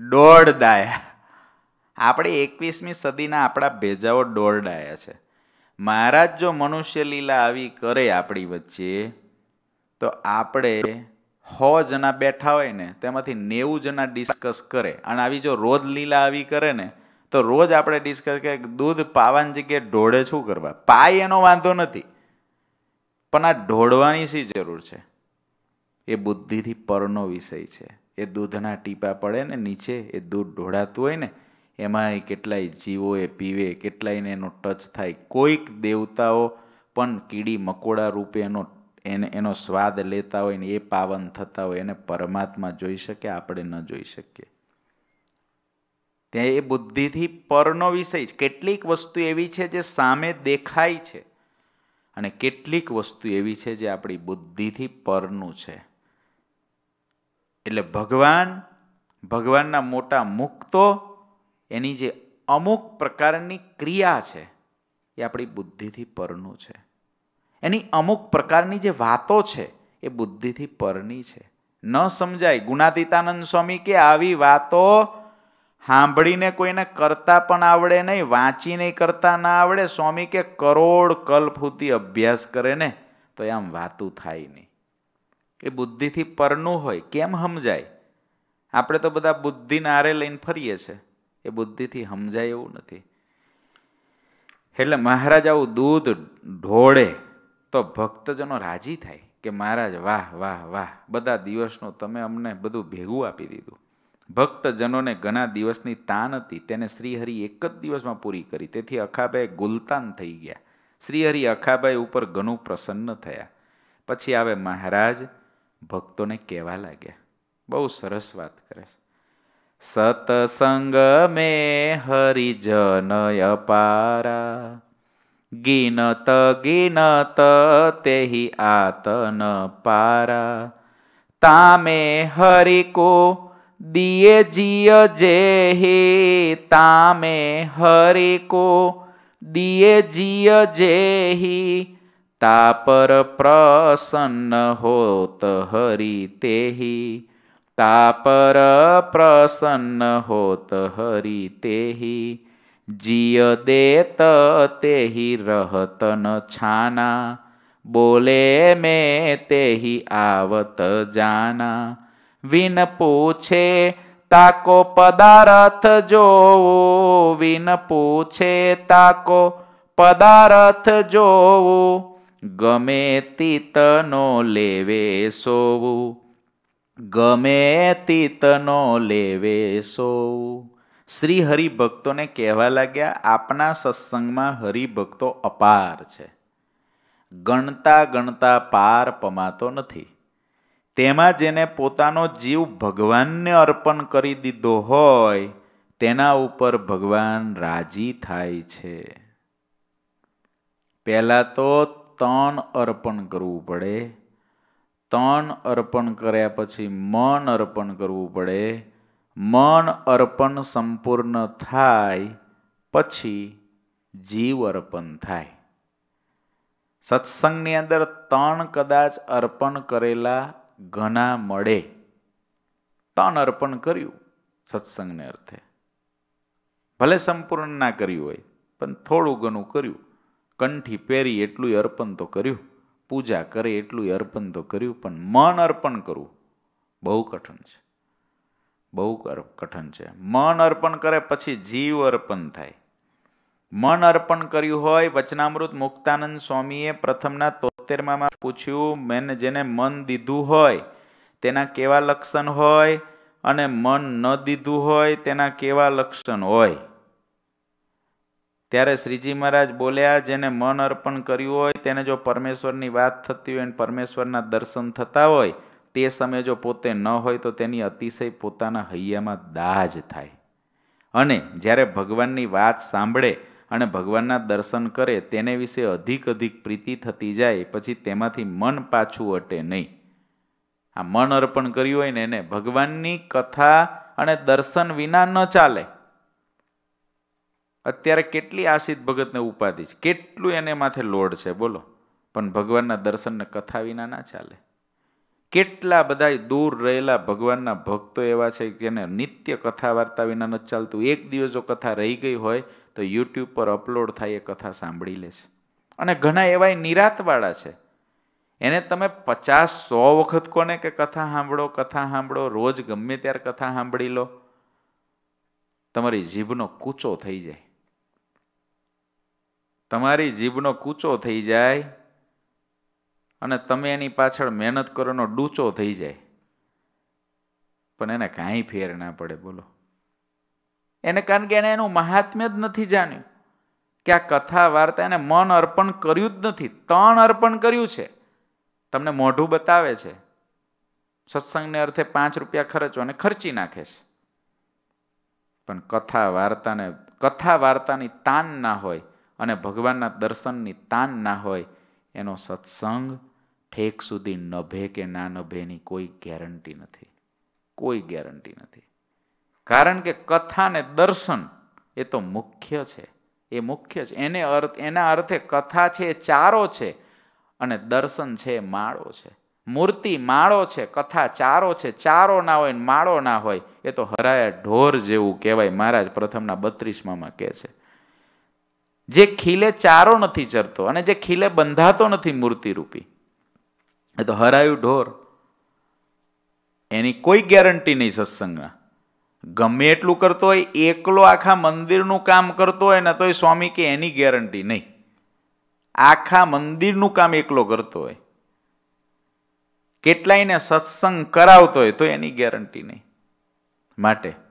દોઢ ડાયા. આપણે એકવીસમી સદીના આપણા ભેજાઓ દોઢ ડાયા છે. મહારાજ જો મનુષ્ય લીલા આવી કરે આપણી વચ્ચે, તો આપણે સો જણા બેઠા હોય ને, તેમાંથી નેવું જણા ડિસ્કસ કરે. અને આવી જો રોજ લીલા આવી કરે ને, તો રોજ આપણે ડિસ્કસ કરીએ દૂધ પાવાની જગ્યાએ ઢોળે શું કરવા? પાય એનો વાંધો નથી. પણ આ ઢોળવાની શી જરૂર છે? એ બુદ્ધિથી પરનો વિષય છે. એ દૂધના ટીપા પડે ને નીચે, એ દૂધ ઢોળાતું હોય ને એમાં કેટલાય જીવો એ પીવે, કેટલાયને એનો ટચ થાય. કોઈક દેવતાઓ પણ કીડી મકોડા રૂપે એનો, એને, એનો સ્વાદ લેતા હોય ને એ પાવન થતા હોય, એને પરમાત્મા જોઈ શકે, આપણે ન જોઈ શકીએ. ત્યાં એ બુદ્ધિથી પરનો વિષય છે. કેટલીક વસ્તુ એવી છે જે સામે દેખાય છે અને કેટલીક વસ્તુ એવી છે જે આપણી બુદ્ધિથી પરનું છે. એટલે ભગવાન, ભગવાનના મોટા મુક્તો એની જે અમુક પ્રકારની ક્રિયા છે, એ આપણી બુદ્ધિથી પરનું છે. એની અમુક પ્રકારની જે વાતો છે, એ બુદ્ધિથી પરની છે. ન સમજાય, ગુણાતીતાનંદ સ્વામી કે આવી વાતો સાંભળીને કોઈને કરતા પણ આવડે નહીં વાંચીને કરતા ના આવડે, સ્વામી કે કરોડ કલ્પુતી અભ્યાસ કરે ને, તો આમ વાતું થાય નહીં. એ બુદ્ધિથી પરનું હોય, કેમ સમજાય? આપણે તો બધા બુદ્ધિના આરે લઈને ફરીએ છીએ. એ બુદ્ધિથી સમજાય એવું નથી. એટલે મહારાજ આવું દૂધ ઢોળે તો ભક્તજનો રાજી થાય કે મહારાજ, વાહ વાહ વાહ, બધા દિવસનું તમે અમને બધું ભેગું આપી દીધું. ભક્તજનોને ઘણા દિવસની તાન હતી, તેને શ્રીહરિ એક જ દિવસમાં પૂરી કરી. તેથી અખાભાઈ ગુલતાન થઈ ગયા. શ્રીહરિ અખાભાઈ ઉપર ઘણું પ્રસન્ન થયા. પછી આવે મહારાજ, ભક્તોને કહેવા લાગ્યા. બહુ સરસ વાત કરે છે. સતસંગ મે હરિજન અપારા ગિનત ગિનત તેહી આતન પારા તામે હરિકો દિયે જીય જેહી તામે હરિકો દિયે જીય જેહી તાપર પ્રસન્ન હોત હરિ તેહી તાપર પ્રસન્ન હોત હરિ તેહી, જીય દેત તેહી રહત ન છાના, બોલે મેં તેહી આવત જાના. વિન પૂછે, તાકો પદાર્થ જોવો. વિન પૂછે, તાકો પદાર્થ જોવો. ગમે તીતનો લેવે સોવું. ગમે તીતનો લેવે સો. શ્રી હરિભક્તોને કહેવા લાગ્યા, આપના સત્સંગમાં હરિભક્તો અપાર છે. ગણતા ગણતા પાર પમાતો નથી. તેમાં જેને પોતાનો જીવ ભગવાનને અર્પણ કરી દીધો હોય, તેના ઉપર ભગવાન રાજી થાય છે. પહેલાં તો તણ અર્પણ કરવું પડે તન અર્પણ કર્યા પછી મન અર્પણ કરવું પડે. મન અર્પણ સંપૂર્ણ થાય, પછી જીવ અર્પણ થાય. સત્સંગની અંદર ત્રણ કદાચ અર્પણ કરેલા ઘણા મળે. ત્રણ અર્પણ કર્યું સત્સંગને અર્થે. ભલે સંપૂર્ણ ના કર્યું હોય, પણ થોડું ઘણું કર્યું. કંઠી પહેરી એટલું અર્પણ તો કર્યું. પૂજા કરે એટલું અર્પણ તો કર્યું, પણ મન અર્પણ કરવું બહુ કઠણ છે. બહુ કઠણ છે. મન અર્પણ કરે પછી જીવ અર્પણ થાય. મન અર્પણ કર્યું હોય વચનામૃત મુક્તાનંદ સ્વામીએ પ્રથમના તોતેરમાં પૂછ્યું, મેં જેને મન દીધું હોય તેના કેવા લક્ષણ હોય અને મન ન દીધું હોય તેના કેવા લક્ષણ હોય? ત્યારે શ્રીજી મહારાજ બોલ્યા, જેને મન અર્પણ કર્યું હોય, તેને જો પરમેશ્વરની વાત થતી હોય અને પરમેશ્વરના દર્શન થતા હોય, તે સમયે જો પોતે ન હોય, તો તેની અતિશય પોતાના હૈયામાં દાજ થાય. અને જ્યારે ભગવાનની વાત સાંભળે અને ભગવાનના દર્શન કરે, તેને વિશે અધિક અધિક પ્રીતિ થતી જાય, પછી તેમાંથી મન પાછું અટે નહીં. આ મન અર્પણ કર્યું હોય ને, એને ભગવાનની કથા અને દર્શન વિના ન ચાલે. અત્યારે કેટલી આશિત ભગતને ઉપાધિ છે? કેટલું એને માથે લોડ છે? બોલો. પણ ભગવાનના દર્શનને કથા વિના ના ચાલે. કેટલા બધા દૂર રહેલા ભગવાનના ભક્તો એવા છે એને નિત્ય કથા વાર્તા વિના નથી ચાલતું. એક દિવસ જો કથા રહી ગઈ હોય તો યુટ્યુબ પર અપલોડ થાય એ કથા સાંભળી લે છે. અને ઘણા એવાય નિરાતવાળા છે. એને તમે પચાસ, સો વખત કોને કે કથા સાંભળો કથા સાંભળો, રોજ ગમે ત્યારે કથા સાંભળી લો, તમારી જીભનો કૂચો થઈ જાય. તમારી જીભનો કૂચો થઈ જાય અને તમે એની પાછળ મહેનત કરોનો ડૂચો થઈ જાય. પણ એને કાંઈ ફેર ના પડે, બોલો. એને કારણ કે એને એનું મહાત્મ્ય જ નથી જાણ્યું કે આ કથા વાર્તા એને મન અર્પણ કર્યું જ નથી, તણ અર્પણ કર્યું છે. તમને મોઢું બતાવે છે. સત્સંગને અર્થે પાંચ રૂપિયા ખર્ચો અને ખર્ચી નાખે છે. પણ કથા વાર્તાને, કથા વાર્તાની તાન ના હોય અને ભગવાનના દર્શનની તાન ના હોય, એનો સત્સંગ ઠેક સુધી નભે કે ના નભેની કોઈ ગેરંટી નથી. કોઈ ગેરંટી નથી. કારણ કે કથા ને દર્શન એ તો મુખ્ય છે. એ મુખ્ય છે. એને અર્થ, એના અર્થે કથા છે એ ચારો છે અને દર્શન છે એ માળો છે. મૂર્તિ માળો છે, કથા ચારો છે. ચારો ના હોય માળો ના હોય, એ તો હરાયા ઢોર જેવું કહેવાય. મહારાજ પ્રથમના બત્રીસમાં કહે છે. જે ખીલે ચારો નથી ચરતો અને જે ખીલે બંધાતો નથી મૂર્તિ રૂપી એ તો હરાયું ઢોર. એની કોઈ ગેરંટી નહીં સત્સંગના. ગમે એટલું કરતો હોય, એકલો આખા મંદિરનું કામ કરતો હોય ને તોય સ્વામી કે એની ગેરંટી નહીં. આખા મંદિરનું કામ એકલો કરતો હોય. કેટલાયને સત્સંગ કરાવતો હોય તો એની ગેરંટી નહીં. માટે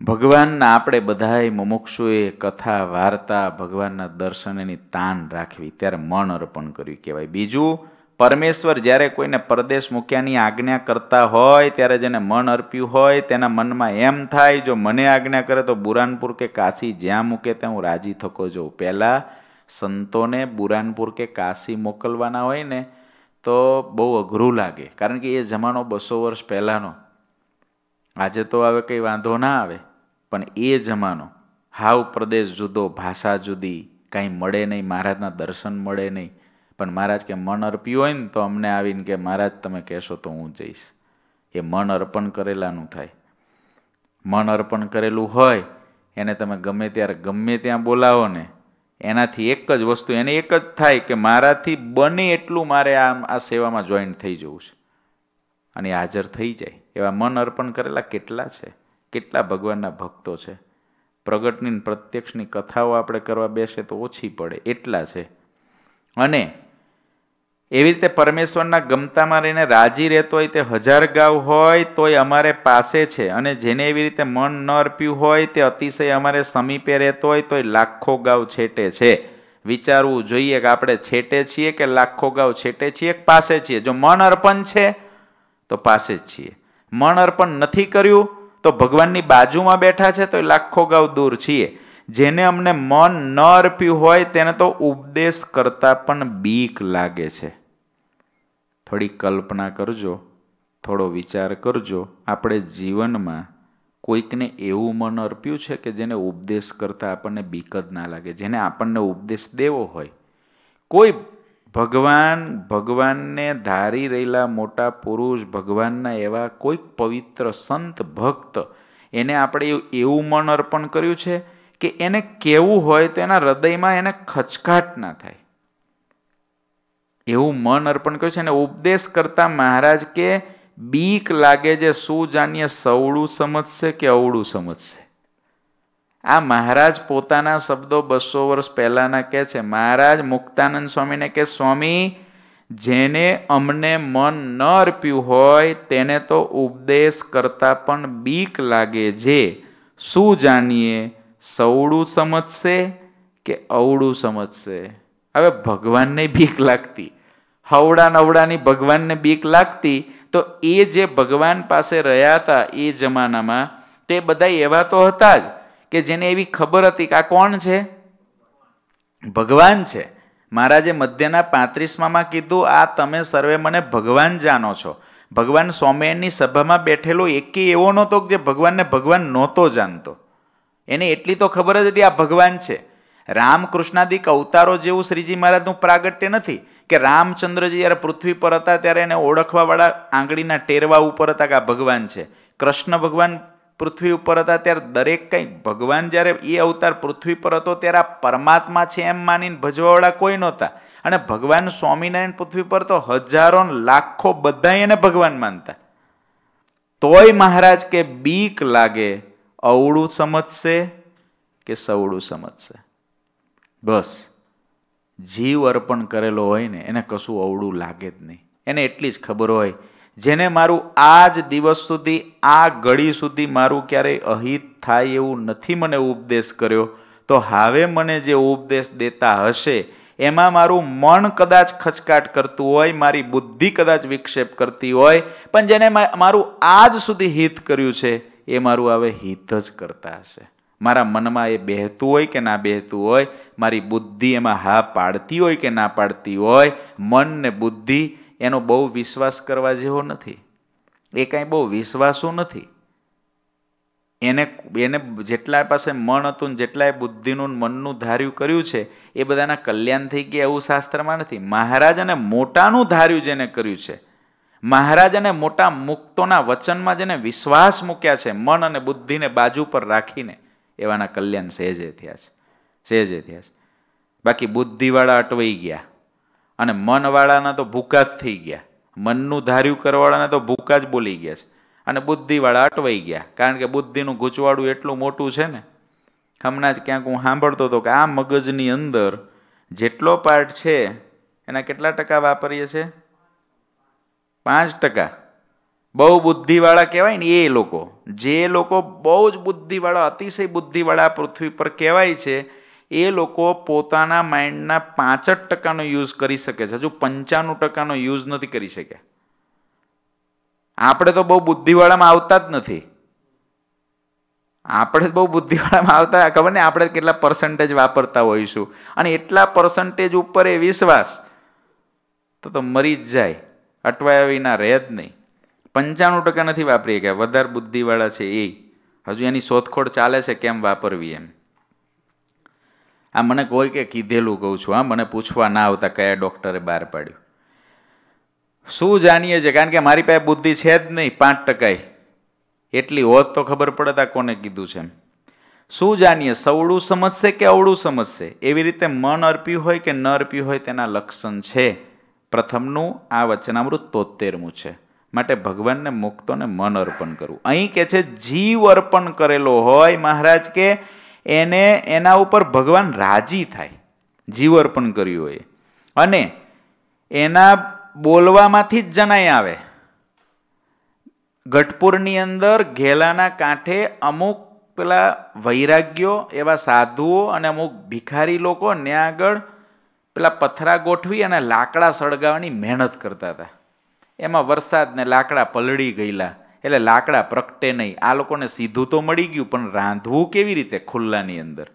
ભગવાનના આપણે બધાએ મુમુક્ષુએ કથા, વાર્તા, ભગવાનના દર્શન એની તાન રાખવી, ત્યારે મન અર્પણ કર્યું કહેવાય. બીજું, પરમેશ્વર જ્યારે કોઈને પરદેશ મૂક્યાની આજ્ઞા કરતા હોય, ત્યારે જેને મન અર્પ્યું હોય, તેના મનમાં એમ થાય, જો મને આજ્ઞા કરે તો બુરાનપુર કે કાશી જ્યાં મૂકે ત્યાં હું રાજી થકો જોઉં. પહેલાં સંતોને બુરાનપુર કે કાશી મોકલવાના હોય ને, તો બહુ અઘરું લાગે. કારણ કે એ જમાનો બસો વર્ષ પહેલાંનો. આજે તો હવે કંઈ વાંધો ના આવે. પણ એ જમાનો, હાવ પ્રદેશ જુદો, ભાષા જુદી, કાંઈ મળે નહીં, મહારાજના દર્શન મળે નહીં. પણ મહારાજ કે, મન અર્પ્યું હોય ને તો અમને આવીને કે, મહારાજ, તમે કહેશો તો હું જઈશ. એ મન અર્પણ કરેલાનું થાય. મન અર્પણ કરેલું હોય, એને તમે ગમે ત્યારે, ગમે ત્યાં બોલાવો ને, એનાથી એક જ વસ્તુ, એને એક જ થાય કે મારાથી બને એટલું મારે આ આ સેવામાં જોઈન્ટ થઈ જવું છે. અને હાજર થઈ જાય. એવા મન અર્પણ કરેલા કેટલા છે. કેટલા ભગવાનના ભક્તો છે? પ્રગટની પ્રત્યક્ષની કથાઓ આપણે કરવા બેસે તો ઓછી પડે, એટલા છે. અને એવી રીતે પરમેશ્વરના ગમતામાં રહીને રાજી રહેતો હોય તે હજાર ગાવ હોય તોય અમારે પાસે છે અને જેને એવી રીતે મન ન અર્પ્યું હોય તે અતિશય અમારે સમીપે રહેતો હોય તોય લાખો ગાવ છેટે છે. વિચારવું જોઈએ કે આપણે છેટે છીએ કે લાખો ગાવ છેટે છીએ કે પાસે છીએ? જો મન અર્પણ છે તો પાસે જ છીએ. મન અર્પણ નથી કર્યું તો ભગવાનની બાજુમાં બેઠા છે તો લાખો ગાઉ દૂર છીએ. જેને અમને મન ન અર્પ્યું હોય તેને તો ઉપદેશ કરતા પણ બીક લાગે છે. થોડી કલ્પના કરજો, થોડો વિચાર કરજો, આપણે જીવનમાં કોઈકને એવું મન અર્પ્યું છે કે જેને ઉપદેશ કરતા આપણને બીક જ ના લાગે, જેને આપણને ઉપદેશ દેવો હોય. કોઈ ભગવાન, ભગવાનને ધારી રહેલા મોટા પુરુષ, ભગવાનના એવા કોઈક પવિત્ર સંત, ભક્ત, એને આપણે એવું મન અર્પણ કર્યું છે કે એને કેવું હોય તો એના હૃદયમાં એને ખચકાટ ના થાય. એવું મન અર્પણ કર્યું છે અને ઉપદેશ કરતા મહારાજ કે, બીક લાગે છે, શું જાણીએ સવડું સમજશે કે અવળું સમજશે? આ મહારાજ પોતાના શબ્દો બસો વર્ષ પહેલાંના કહે છે, મહારાજ મુક્તાનંદ સ્વામીને કે, સ્વામી, જેને અમને મન ન અર્પ્યું હોય, તેને તો ઉપદેશ કરતા પણ બીક લાગે છે. શું જાણીએ સવડું સમજશે કે અવળું સમજશે? હવે ભગવાનને બીક લાગતી. હવડા નવડાની ભગવાનને બીક લાગતી. તો એ જે ભગવાન પાસે રહ્યા હતા એ જમાનામાં, તે બધા એવા તો હતા જ. કે જેને એવી ખબર હતી કે આ કોણ છે? ભગવાન છે. મહારાજે મધ્યના પાંત્રીસમાં કીધું, આ તમે સર્વે મને ભગવાન જાણો છો. ભગવાન સ્વામિનારાયણની સભામાં બેઠેલો એકે એવો નહોતો જે ભગવાનને ભગવાન નહોતો જાણતો. એને એટલી તો ખબર જ હતી આ ભગવાન છે. રામકૃષ્ણાદિક અવતારો જેવું શ્રીજી મહારાજનું પ્રાગટ્ય નથી કે રામચંદ્રજી જ્યારે પૃથ્વી પર હતા ત્યારે એને ઓળખવાવાળા આંગળીના ટેરવા ઉપર હતા કે આ ભગવાન છે. કૃષ્ણ ભગવાન પૃથ્વી ઉપર હતા, ત્યારે દરેક કંઈક ભગવાન જ્યારે એ અવતાર પૃથ્વી પર હતો, ત્યારે આ પરમાત્મા છે એમ માનીને ભજવાવાળા કોઈ નહોતા. અને ભગવાન સ્વામિનારાયણ પૃથ્વી પર તો હજારો લાખો બધા એને ભગવાન માનતા. તોય મહારાજ કે બીક લાગે, અવળું સમજશે કે સવળું સમજશે? બસ. જીવ અર્પણ કરેલો હોય ને, એને કશું અવળું લાગે જ નહીં. એને એટલી જ ખબર હોય જેને મારું આ જ દિવસ સુધી, આ ઘડી સુધી મારું ક્યારેય અહિત થાય એવું નથી મને ઉપદેશ કર્યો. તો હવે મને જે ઉપદેશ દેતા હશે, એમાં મારું મન કદાચ ખચકાટ કરતું હોય, મારી બુદ્ધિ કદાચ વિક્ષેપ કરતી હોય, પણ જેને મારું આજ સુધી હિત કર્યું છે, એ મારું હવે હિત જ કરતા હશે. મારા મનમાં એ બેહતું હોય કે ના બેહતું હોય, મારી બુદ્ધિ એમાં હા પાડતી હોય કે ના પાડતી હોય, મન ને બુદ્ધિ એનો બહુ વિશ્વાસ કરવા જેવો નથી. એ કાંઈ બહુ વિશ્વાસો નથી. એને એને જેટલા પાસે મન હતું જેટલાય બુદ્ધિનું મનનું ધાર્યું કર્યું છે, એ બધાના કલ્યાણ થઈ ગયા એવું શાસ્ત્રમાં નથી. મહારાજ અને મોટાનું ધાર્યું જેને કર્યું છે. મહારાજ અને મોટા મુક્તોના વચનમાં જેને વિશ્વાસ મૂક્યા છે, મન અને બુદ્ધિને બાજુ પર રાખીને, એવાના કલ્યાણ સહેજે થયા છે. સહેજે થયા છે. બાકી બુદ્ધિવાળા અટવાઈ ગયા. અને મનવાળાના તો ભૂકા જ થઈ ગયા. મનનું ધાર્યું કરવાવાળાને તો ભૂકા જ બોલી ગયા છે. અને બુદ્ધિવાળા અટવાઈ ગયા. કારણ કે બુદ્ધિનું ગૂંચવાડું એટલું મોટું છે ને. હમણાં જ ક્યાંક હું સાંભળતો હતો કે આ મગજની અંદર જેટલો પાર્ટ છે, એના કેટલા ટકા વાપરીએ છે? પાંચ ટકા. બહુ બુદ્ધિવાળા કહેવાય ને એ લોકો. જે લોકો બહુ જ બુદ્ધિવાળા, અતિશય બુદ્ધિવાળા પૃથ્વી પર કહેવાય છે એ લોકો પોતાના માઇન્ડના પાંચ જ ટકાનો યુઝ કરી શકે છે. હજુ પંચાણું ટકાનો યુઝ નથી કરી શક્યા. આપણે તો બહુ બુદ્ધિવાળામાં આવતા જ નથી. આપણે બહુ બુદ્ધિવાળામાં આવતા ખબર ને? આપણે કેટલા પર્સન્ટેજ વાપરતા હોઈશું. અને એટલા પર્સન્ટેજ ઉપર એ વિશ્વાસ તો તો મરી જ જાય. અટવાયા વિના રહે જ નહીં. પંચાણું ટકા નથી વાપરી કે વધારે બુદ્ધિવાળા છે એ. હજુ એની શોધખોળ ચાલે છે કેમ વાપરવી એમ. આ મને કોઈ કે કીધેલું કહું છું, હા, મને પૂછવા ના આવતા કયા ડૉક્ટરે બહાર પાડ્યું. શું જાણીએ છીએ? કારણ કે મારી પાસે બુદ્ધિ છે જ નહીં, પાંચ ટકાય. એટલી હોત તો ખબર પડતા કોને કીધું છે એમ. શું જાણીએ? સવડું સમજશે કે અવળું સમજશે? એવી રીતે મન અર્પ્યું હોય કે ન અર્પ્યું હોય તેના લક્ષણ છે. પ્રથમનું આ વચનામૃત તોતેરમું છે. માટે ભગવાનને મુક્તોને મન અર્પણ કરવું. અહીં કે છે, જીવ અર્પણ કરેલો હોય મહારાજ કે એને એના ઉપર ભગવાન રાજી થાય, જીવ અર્પણ કર્યું હોય. અને એના બોલવામાંથી જ જણાઈ આવે. ગઢપુરની અંદર ઘેલાના કાંઠે અમુક પેલા વૈરાગ્યો, એવા સાધુઓ અને અમુક ભિખારી લોકો ત્યાં આગળ પેલા પથરા ગોઠવી અને લાકડા સળગાવવાની મહેનત કરતા હતા. એમાં વરસાદ ને લાકડા પલળી ગયેલા. એટલે લાકડા પ્રગટે નહીં. આ લોકોને સીધું તો મળી ગયું, પણ રાંધવું કેવી રીતે ખુલ્લાની અંદર?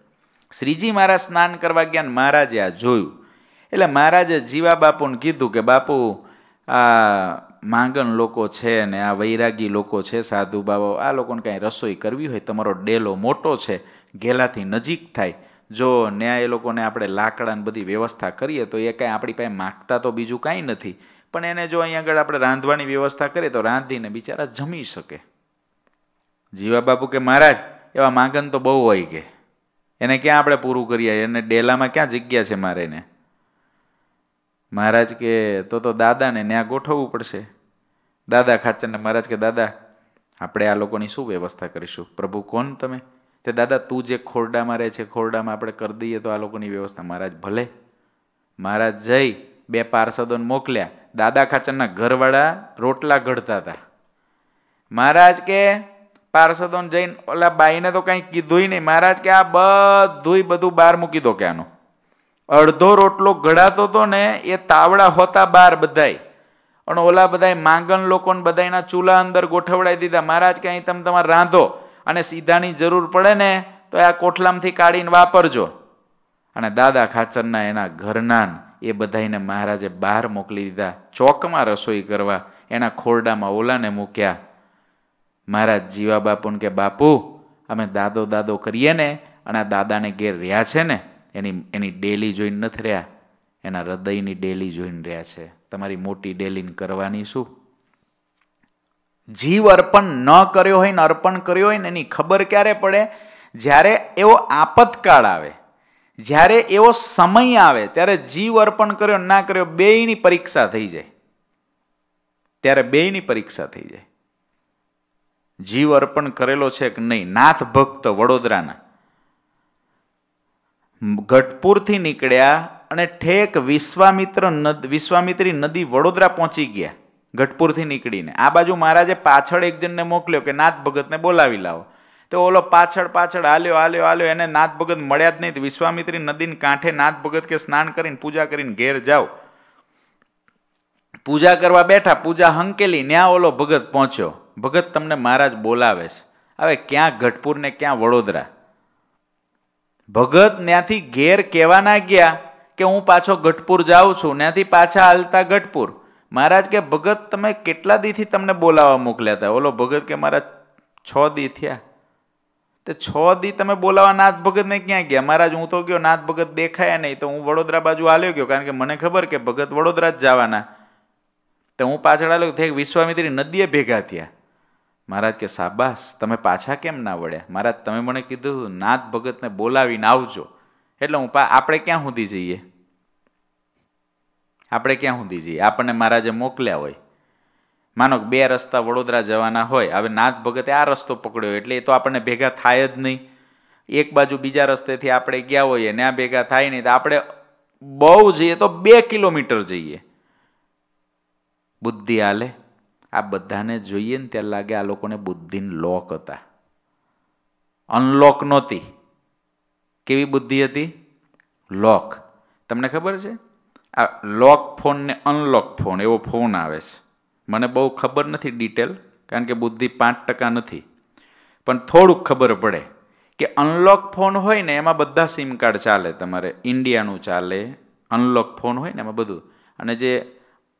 શ્રીજી મહારાજ સ્નાન કરવા ગયા મહારાજે આ જોયું. એટલે મહારાજે જીવા બાપુને કીધું કે, બાપુ, આ માંગણ લોકો છે ને, આ વૈરાગી લોકો છે, સાધુ બાબા, આ લોકોને કાંઈ રસોઈ કરવી હોય, તમારો ડેલો મોટો છે, ઘેલાથી નજીક થાય. જો ન્યાય એ લોકોને આપણે લાકડાને બધી વ્યવસ્થા કરીએ, તો એ કાંઈ આપણી પાસે માગતા તો બીજું કાંઈ નથી. પણ એને જો અહીંયા આગળ આપણે રાંધવાની વ્યવસ્થા કરીએ તો રાંધીને બિચારા જમી શકે. જીવા બાપુ કે, મહારાજ, એવા માગન તો બહુ હોય કે. એને ક્યાં આપણે પૂરું કરીએ? એને ડેલામાં ક્યાં જગ્યા છે મારે એને? મહારાજ કે, તો તો દાદાને ત્યાં ગોઠવવું પડશે. દાદા ખાચરને મહારાજ કે, દાદા, આપણે આ લોકોની શું વ્યવસ્થા કરીશું? પ્રભુ કોણ તમે? તે, દાદા, તું જે ખોરડામાં રહે છે, ખોરડામાં આપણે કરી દઈએ તો આ લોકોની વ્યવસ્થા. મહારાજ, ભલે. મહારાજ જઈ બે પાર્ષદોને મોકલ્યા. દાદા ખાચરના ઘરવાળા રોટલા ઘડતા હતા. મહારાજ કે, પાર્ષદોને જઈને ઓલા બાઈને તો કંઈ કીધું નહીં. મહારાજ કે, આ બધું બધું બહાર મૂકી દો કે આનું. અડધો રોટલો ઘડાતો હતો ને એ તાવડા હોતા બાર બધાય. અને ઓલા બધાય માંગન લોકોને બધાના ચૂલા અંદર ગોઠવડાવી દીધા. મહારાજ કે, અહીં તમે તમારે રાંધો અને સીધાની જરૂર પડે ને તો આ કોઠલામથી કાઢીને વાપરજો. અને દાદા ખાચરના એના ઘરના એ બધાને મહારાજે બહાર મોકલી દીધા. ચોકમાં રસોઈ કરવા એના ખોરડામાં ઓલાને મૂક્યા. મહારાજ જીવા બાપુને કે, બાપુ, અમે દાદો દાદો કરીએ ને અને આ દાદાને ઘેર રહ્યા છે ને, એની એની ડેલી જોઈને નથી રહ્યા. એના હૃદયની ડેલી જોઈને રહ્યા છે. તમારી મોટી ડેલીને કરવાની શું? જીવ અર્પણ ન કર્યો હોય ને અર્પણ કર્યો હોય ને એની ખબર ક્યારે પડે? જ્યારે એવો આપતકાળ આવે. જ્યારે એવો સમય આવે, ત્યારે જીવ અર્પણ કર્યો, ના કર્યો, બેયની પરીક્ષા થઈ જાય. ત્યારે બેયની પરીક્ષા થઈ જાય. જીવ અર્પણ કરેલો છે કે નહીં? નાથ ભક્ત વડોદરાના. ગઢપુરથી નીકળ્યા અને ઠેક વિશ્વામિત્ર નદ, વિશ્વામિત્રી નદી વડોદરા પહોંચી ગયા ગઢપુરથી નીકળીને. આ બાજુ મહારાજે પાછળ એક જણને મોકલ્યો કે, નાથ ભગતને બોલાવી લાવો. તો ઓલો પાછળ પાછળ હાલ્યો હાલ્યો હાલ્યો, એને નાથ ભગત મળ્યા જ નહીં. વિશ્વામિત્રી નદીને કાંઠે નાથ ભગત કે સ્નાન કરીને પૂજા કરીને ઘેર જાઓ. પૂજા કરવા બેઠા, પૂજા હંકેલી, ન્યા ઓલો ભગત પહોંચ્યો. ભગત તમને મહારાજ બોલાવે છે. હવે ક્યાં ગઢપુર ને ક્યાં વડોદરા? ભગત ત્યાંથી ઘેર કહેવાના ગયા કે હું પાછો ગઢપુર જાઉં છું. ત્યાંથી પાછા હાલતા ગઢપુર મહારાજ કે, ભગત, તમે કેટલા દીથી તમને બોલાવવા મોકલ્યા હતા ઓલો ભગત કે, મારા છ દી થયા. તે છ દી તમે બોલાવા નાથ ભગતને ક્યાં ગયા? મહારાજ, હું તો ગયો, નાથ ભગત દેખાયા નહીં. તો હું વડોદરા બાજુ હાલ્યો ગયો, કારણ કે મને ખબર કે ભગત વડોદરા જ જવાના. તો હું પાછળ હાલ્યો થઈ વિશ્વામિત્રી નદીએ ભેગા થયા. મહારાજ કે, સાબાસ, તમે પાછા કેમ ના વળ્યા? મહારાજ, તમે મને કીધું નાથ ભગતને બોલાવીને આવજો. એટલે હું આપણે ક્યાં સુધી જઈએ? આપણે ક્યાં સુધી જઈએ? આપણને મહારાજે મોકલ્યા હોય. માનો બે રસ્તા વડોદરા જવાના હોય, હવે નાથ ભગતે આ રસ્તો પકડ્યો એટલે એ તો આપણને ભેગા થાય જ નહીં. એક બાજુ બીજા રસ્તેથી આપણે ગયા હોઈએ ને આ ભેગા થાય નહીં, તો આપણે બહુ જઈએ તો બે કિલોમીટર જઈએ. બુદ્ધિ હાલે આ બધાને જોઈએ ને ત્યારે લાગે આ લોકોને બુદ્ધિન લોક હતા. અનલોક નહોતી. કેવી બુદ્ધિ હતી? લોક. તમને ખબર છે? આ લોક ફોન ને અનલોક ફોન, એવો ફોન આવે છે. મને બહુ ખબર નથી ડિટેલ, કારણ કે બુદ્ધિ પાંચ ટકા નથી. પણ થોડુંક ખબર પડે કે અનલોક ફોન હોય ને એમાં બધા સિમ કાર્ડ ચાલે, તમારે ઇન્ડિયાનું ચાલે, અનલોક ફોન હોય ને એમાં બધું. અને જે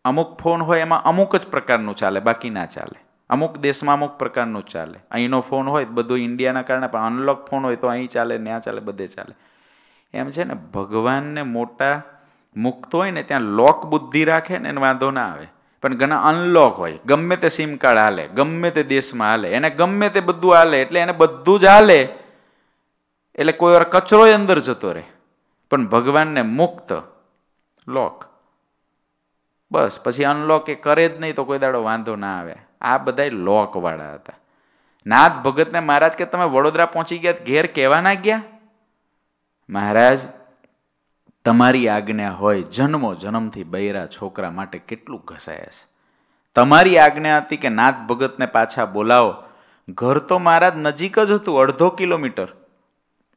અમુક ફોન હોય એમાં અમુક જ પ્રકારનું ચાલે, બાકી ના ચાલે. અમુક દેશમાં અમુક પ્રકારનું ચાલે. અહીંનો ફોન હોય બધું ઇન્ડિયાના કારણે, પણ અનલોક ફોન હોય તો અહીં ચાલે ત્યાં ચાલે, બધે ચાલે. એમ છે ને, ભગવાનને મોટા મુક્ત હોય ને ત્યાં લોક બુદ્ધિ રાખે ને એને વાંધો ના આવે. પણ ઘણા અનલોક હોય. ગમે તે સિમ કાર્ડ હાલે, ગમે તે દેશમાં હાલે, એને ગમે તે બધું હાલે એટલે એને બધું જ હાલે. એટલે કોઈ વાર કચરો અંદર જતો રહે. પણ ભગવાનને મુક્ત લોક બસ, પછી અનલોક એ કરે જ નહીં તો કોઈ દાડો વાંધો ના આવે. આ બધા લોકવાળા હતા. નાથ ભગતને મહારાજ કે તમે વડોદરા પહોંચી ગયા ઘેર કહેવા ના ગયા? મહારાજ તમારી આજ્ઞા હોય, જન્મો જન્મથી બૈરા છોકરા માટે કેટલું ઘસાયા છે? તમારી આજ્ઞા હતી કે નાથ ભગતને પાછા બોલાવો. ઘર તો મહારાજ નજીક જ હતું, અડધો કિલોમીટર.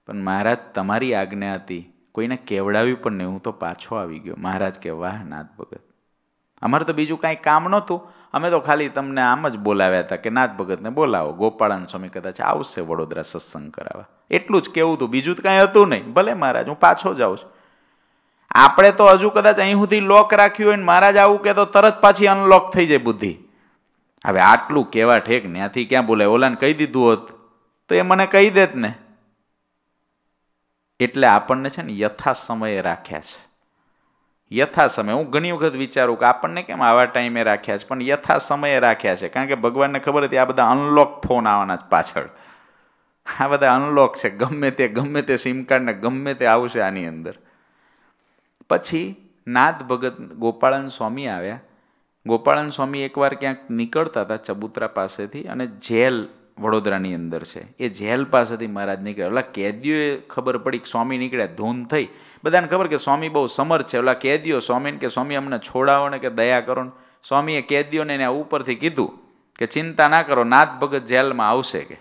પણ મહારાજ, તમારી આજ્ઞા હતી, કોઈને કેવડાવ્યું પણ નહીં, હું તો પાછો આવી ગયો. મહારાજ કે, વાહ, નાથ ભગત. અમારે તો બીજું કાંઈ કામ નહોતું. અમે તો ખાલી તમને આમ જ બોલાવ્યા હતા કે, નાથ ભગતને બોલાવો, ગોપાળાન સ્વામી કદાચ આવશે વડોદરા સત્સંગ કરાવવા. એટલું જ કેવું હતું. બીજું તો કાંઈ હતું નહીં. ભલે મહારાજ, હું પાછો જાઉં છું. આપણે તો હજુ કદાચ અહીં સુધી લોક રાખ્યું હોય ને મહારાજ આવું કે તો તરત પાછી અનલોક થઈ જાય બુદ્ધિ. હવે આટલું કેવા ઠેક ત્યાંથી ક્યાં બોલે ઓલાને કહી દીધું હોત તો એ મને કહી દેત ને. એટલે આપણને છે ને યથા સમયે રાખ્યા છે. યથા સમય હું ઘણી વખત વિચારું કે આપણને કેમ આવા ટાઈમે રાખ્યા છે, પણ યથા સમયે રાખ્યા છે. કારણ કે ભગવાનને ખબર હતી આ બધા અનલોક ફોન આવવાના જ પાછળ. આ બધા અનલોક છે. ગમે તે ગમે તે સિમ કાર્ડને ગમે તે આવશે આની અંદર. પછી નાથ ભગત ગોપાળન સ્વામી આવ્યા. ગોપાળન સ્વામી એકવાર ક્યાંક નીકળતા હતા ચબુતરા પાસેથી અને જેલ વડોદરાની અંદર છે. એ જેલ પાસેથી મહારાજ નીકળ્યા. ઓલા કેદીઓએ ખબર પડી કે સ્વામી નીકળ્યા, ધૂન થઈ. બધાને ખબર કે સ્વામી બહુ સમર્થ છે. ઓલા કેદીઓ સ્વામીને કે સ્વામી અમને છોડાવો ને કે દયા કરો ને સ્વામીએ કેદીઓને એને ઉપરથી કીધું કે ચિંતા ના કરો, નાથ ભગત જેલમાં આવશે કે.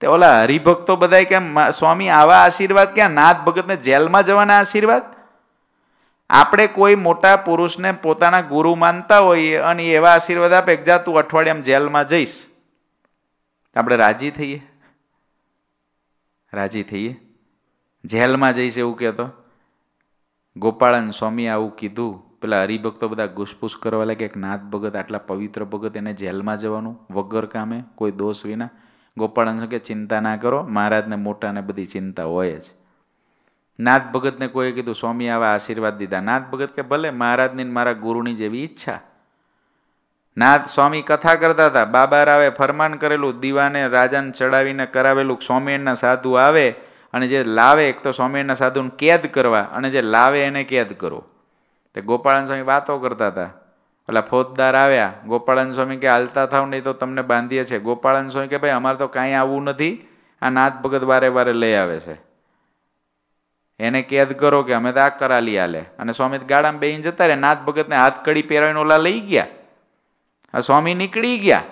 તે ઓલા હરિભક્તો બધા કેમ, સ્વામી આવા આશીર્વાદ ક્યાં? નાથ ભગતને જેલમાં જવાના આશીર્વાદ? આપણે કોઈ મોટા પુરુષને પોતાના ગુરુ માનતા હોઈએ અને એવા આશીર્વાદ આપે કે તું અઠવાડિયામાં જેલમાં જઈશ. આપણે રાજી થઈએ? રાજી થઈએ? જેલમાં જઈશ એવું કહેતો? ગોપાળન સ્વામી આવું કીધું. પેલા હરિભક્તો બધા ઘૂસપૂસ કરવા લાગે કે નાથ ભગત આટલા પવિત્ર ભગત એને જેલમાં જવાનું વગર કામે, કોઈ દોષ વિના. ગોપાળન કે, ચિંતા ના કરો, મહારાજને મોટાને બધી ચિંતા હોય જ. નાથ ભગતને કોઈએ કીધું, સ્વામી, આવા આશીર્વાદ દીધા. નાથ ભગત કે, ભલે, મહારાજની મારા ગુરુની જેવી ઈચ્છા. નાથ સ્વામી કથા કરતા હતા, બાબા રાવે ફરમાન કરેલું, દીવાને રાજાને ચડાવીને કરાવેલું સ્વામિનારાયણના સાધુ આવે અને જે લાવે, એક તો સ્વામિનારાયણના સાધુને કેદ કરવા અને જે લાવે એને કેદ કરો. તે ગોપાળન સ્વામી વાતો કરતા હતા. પેલા ફોજદાર આવ્યા. ગોપાળન સ્વામી કે, હાલતા થાવ નહીં તો તમને બાંધીએ છે. ગોપાળન સ્વામી કે, ભાઈ, અમારે તો કાંઈ આવવું નથી. આ નાથ ભગત વારે વારે લઈ આવે છે. એને કેદ કરો કે અમે તો આ કરાલી આલે. અને સ્વામી ગાડામાં બેહીને જતા રહે નાથ ભગતને હાથ કડી પહેરાવીને ઓલા લઈ ગયા. આ સ્વામી નીકળી ગયા.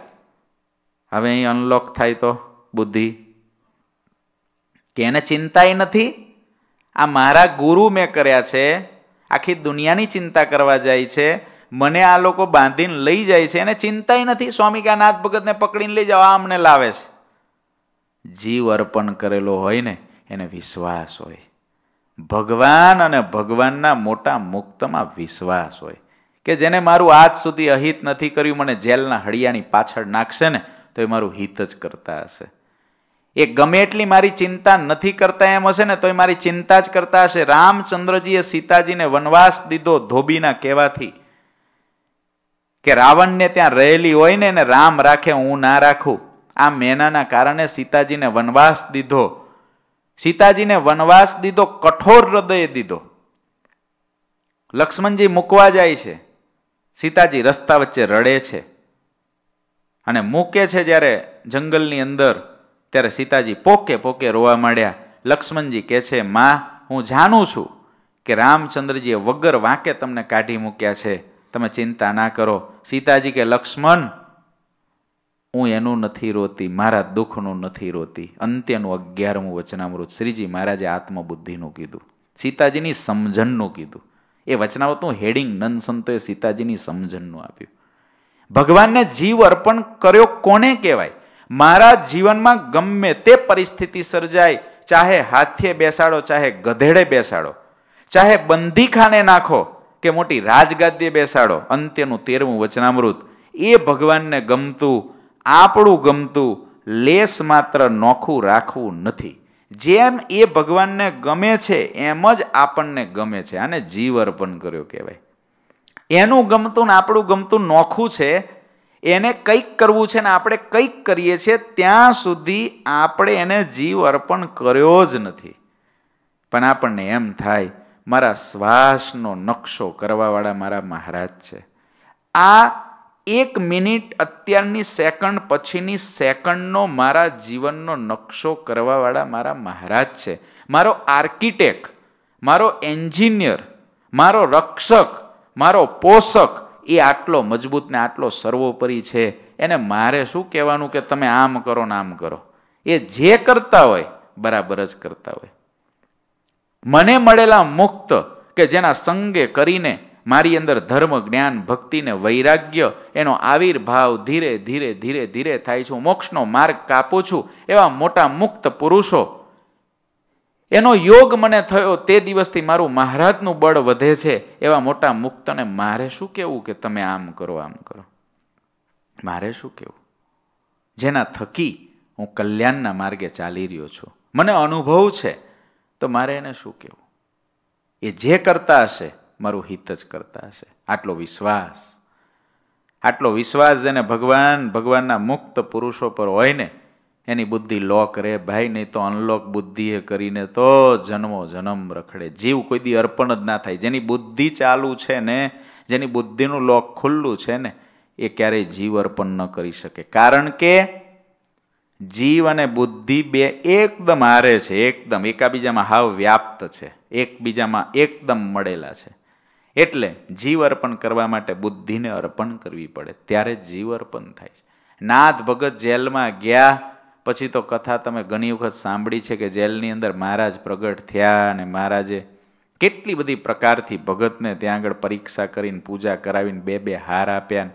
હવે અહીં અનલોક થાય તો બુદ્ધિ. કે એને ચિંતાય નથી? આ મારા ગુરુ મેં કર્યા છે. આખી દુનિયાની ચિંતા કરવા જાય છે. મને આ લોકો બાંધીને લઈ જાય છે. એને ચિંતાય નથી. સ્વામી કે નાથ ભગતને પકડીને લઈ જાઓ. આ અમને લાવે છે. જીવ અર્પણ કરેલો હોય ને, એને વિશ્વાસ હોય. ભગવાન અને ભગવાનના મોટા મુક્તમાં વિશ્વાસ હોય. કે જેને મારું આજ સુધી અહિત નથી કર્યું, મને જેલના હળિયાની પાછળ નાખશે ને, તો એ મારું હિત જ કરતા હશે. એ ગમે એટલી મારી ચિંતા નથી કરતા એમ હશે ને, તો એ મારી ચિંતા જ કરતા હશે. રામચંદ્રજીએ સીતાજીને વનવાસ દીધો ધોબીના કહેવાથી. કે રાવણને ત્યાં રહેલી હોય ને, એને રામ રાખે, હું ના રાખું. આ મેનાના કારણે સીતાજીને વનવાસ દીધો. સીતાજીને વનવાસ દીધો, કઠોર હૃદયે દીધો. લક્ષ્મણજી મૂકવા જાય છે. સીતાજી રસ્તા વચ્ચે રડે છે. અને મૂકે છે જ્યારે જંગલની અંદર, ત્યારે સીતાજી પોકે પોકે રોવા માંડ્યા. લક્ષ્મણજી કહે છે, માં, હું જાણું છું કે રામચંદ્રજીએ વગર વાંકે તમને કાઢી મૂક્યા છે. તમે ચિંતા ના કરો. સીતાજી કે, લક્ષ્મણ હું એનું નથી રોતી, મારા દુઃખનું નથી રોતી. અંત્યનું અગિયારમું વચનામૃત. શ્રીજી મહારાજે આત્મબુદ્ધિનું કીધું. સીતાજીની સમજણનું કીધું. એ વચનાવતું હેડિંગ નંદ સંતોએ સીતાજીની સમજણનું આપ્યું. ભગવાનને જીવ અર્પણ કર્યો કોને કહેવાય? મારા જીવનમાં ગમે તે પરિસ્થિતિ સર્જાય, ચાહે હાથે બેસાડો, ચાહે ગધેડે બેસાડો, ચાહે બંદીખાને નાખો, કે મોટી રાજગાદ્ય બેસાડો, અંત્યનું તેરમું વચનામૃત. એ ભગવાનને ગમતું આપણું ગમતું લેસ માત્ર નોખું રાખવું નથી. જેમ એ ભગવાનને ગમે છે, એમ જ આપણને ગમે છે. આને જીવ અર્પણ કર્યો કહેવાય. એનું ગમતું ને આપણું ગમતું નોખું છે, એને કંઈક કરવું છે ને આપણે કંઈક કરીએ છીએ, ત્યાં સુધી આપણે એને જીવ અર્પણ કર્યો જ નથી. પણ આપણને એમ થાય, મારા શ્વાસનો નકશો કરવાવાળા મારા મહારાજ છે. આ એક મિનિટ અત્યારની સેકન્ડ પછીની સેકન્ડનો મારા જીવનનો નકશો કરવાવાળા મારા મહારાજ છે. મારો આર્કિટેક્ટ, મારો એન્જિનિયર, મારો રક્ષક, મારો પોષક એ આટલો મજબૂત ને આટલો સર્વોપરી છે. એને મારે શું કહેવાનું કે તમે આમ કરો ને આમ કરો? એ જે કરતા હોય, બરાબર જ કરતા હોય. મને મળેલા મુક્ત કે જેના સંગે કરીને મારી અંદર ધર્મ, જ્ઞાન, ભક્તિ ને વૈરાગ્ય એનો આવિર્ભાવ ધીરે ધીરે ધીરે ધીરે થાય છે. મોક્ષનો માર્ગ કાપું છું એવા મોટા મુક્ત પુરુષો. એનો યોગ મને થયો તે દિવસથી મારું મહારાજનું બળ વધે છે. એવા મોટા મુક્તને મારે શું કહેવું કે તમે આમ કરો આમ કરો? મારે શું કહેવું જેના થકી હું કલ્યાણના માર્ગે ચાલી રહ્યો છું. મને અનુભવ છે, તો મારે એને શું કહેવું એ જે કરતા હશે મારું હિત જ કરતા હશે. આટલો વિશ્વાસ. આટલો વિશ્વાસ જેને ભગવાન, ભગવાનના મુક્ત પુરુષો પર હોય ને, એની બુદ્ધિ લોક રે ભાઈ, નહીં તો અનલોક બુદ્ધિએ કરીને તો જન્મો જન્મ રખડે. જીવ કોઈ દી અર્પણ જ ના થાય. જેની બુદ્ધિ ચાલુ છે ને, જેની બુદ્ધિનું લોક ખુલ્લું છે ને, એ ક્યારેય જીવ અર્પણ ન કરી શકે. કારણ કે જીવ અને બુદ્ધિ બે એકદમ હારે છે, એકદમ. એકાબીજામાં હાવ વ્યાપ્ત છે. એકબીજામાં એકદમ મળેલા છે. એટલે જીવ અર્પણ કરવા માટે બુદ્ધિને અર્પણ કરવી પડે. ત્યારે જીવ અર્પણ થાય છે. નાથ ભગત જેલમાં ગયા, પછી તો કથા તમે ઘણી વખત સાંભળી છે કે જેલની અંદર મહારાજ પ્રગટ થયા અને મહારાજે કેટલી બધી પ્રકારથી ભગતને ત્યાં આગળ પરીક્ષા કરીને પૂજા કરાવીને બે બે હાર આપ્યા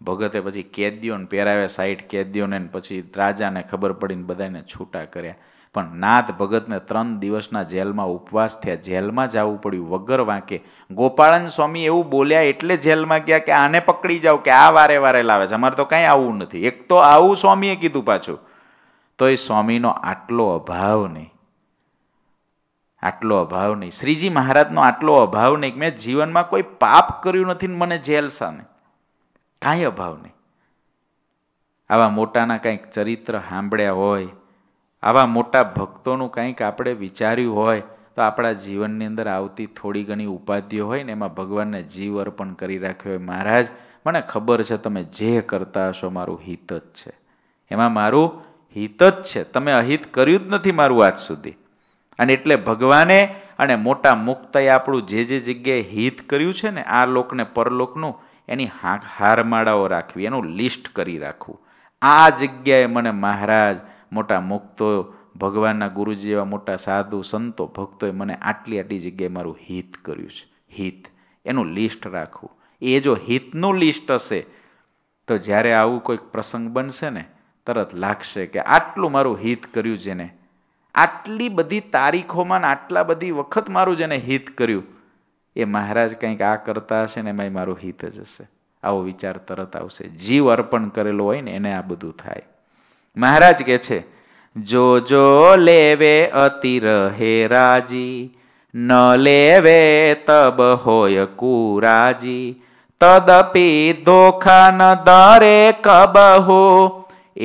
ભગતે પછી કેદીઓને પહેરાવ્યા, સાઈઠ કેદીઓને પછી રાજાને ખબર પડીને બધાને છૂટા કર્યા. પણ નાથ ભગતને ત્રણ દિવસના જેલમાં ઉપવાસ થયા. જેલમાં જવું પડ્યું. વગર વાંકે. ગોપાળન સ્વામી એવું બોલ્યા એટલે જેલમાં ગયા કે આને પકડી જાઓ કે આ વારે વારે લાવે છે. અમારે તો કાંઈ આવવું નથી. એક તો આવું સ્વામીએ કીધું પાછું. તો એ સ્વામીનો આટલો અભાવ નહીં. આટલો અભાવ નહીં. શ્રીજી મહારાજનો આટલો અભાવ નહીં મેં જીવનમાં કોઈ પાપ કર્યું નથી ને મને જેલ સામે. કાંઈ અભાવ નહીં. આવા મોટાના કંઈક ચરિત્ર સાંભળ્યા હોય આવા મોટા ભક્તોનું કંઈક આપણે વિચાર્યું હોય, તો આપણા જીવનની અંદર આવતી થોડી ઘણી ઉપાધિઓ હોય ને એમાં ભગવાનને જીવ અર્પણ કરી રાખ્યો હોય. મહારાજ, મને ખબર છે તમે જે કરતા હશો મારું હિત જ છે. એમાં મારું હિત જ છે. તમે અહિત કર્યું જ નથી મારું આજ સુધી. અને એટલે ભગવાને અને મોટા મુક્તએ આપણું જે જે જગ્યાએ હિત કર્યું છે ને, આ લોકને પરલોકનું, એની હારમાળાઓ રાખવી, એનું લિસ્ટ કરી રાખવું. આ જગ્યાએ મને મહારાજ મોટા મુક્તો, ભગવાનના ગુરુજી જેવા મોટા સાધુ સંતો, ભક્તોએ મને આટલી આટલી જગ્યાએ મારું હિત કર્યું છે. હિત. એનું લિસ્ટ રાખવું. એ જો હિતનું લિસ્ટ હશે, તો જ્યારે આવું કોઈક પ્રસંગ બનશે ને, તરત લાગશે કે આટલું મારું હિત કર્યું જેને. આટલી બધી તારીખોમાં આટલા બધી વખત મારું જેને હિત કર્યું, એ મહારાજ કંઈક આ કરતા હશે ને એમાં મારું હિત જ હશે. આવો વિચાર તરત આવશે. જીવ અર્પણ કરેલો હોય ને, એને આ બધું થાય. મહારાજ કે છે, જો જો લેવે અતિ રહે રાજી, ન લેવે તબ હોય કુરાજી, તદપી ધોખા ન દરે કબહુ,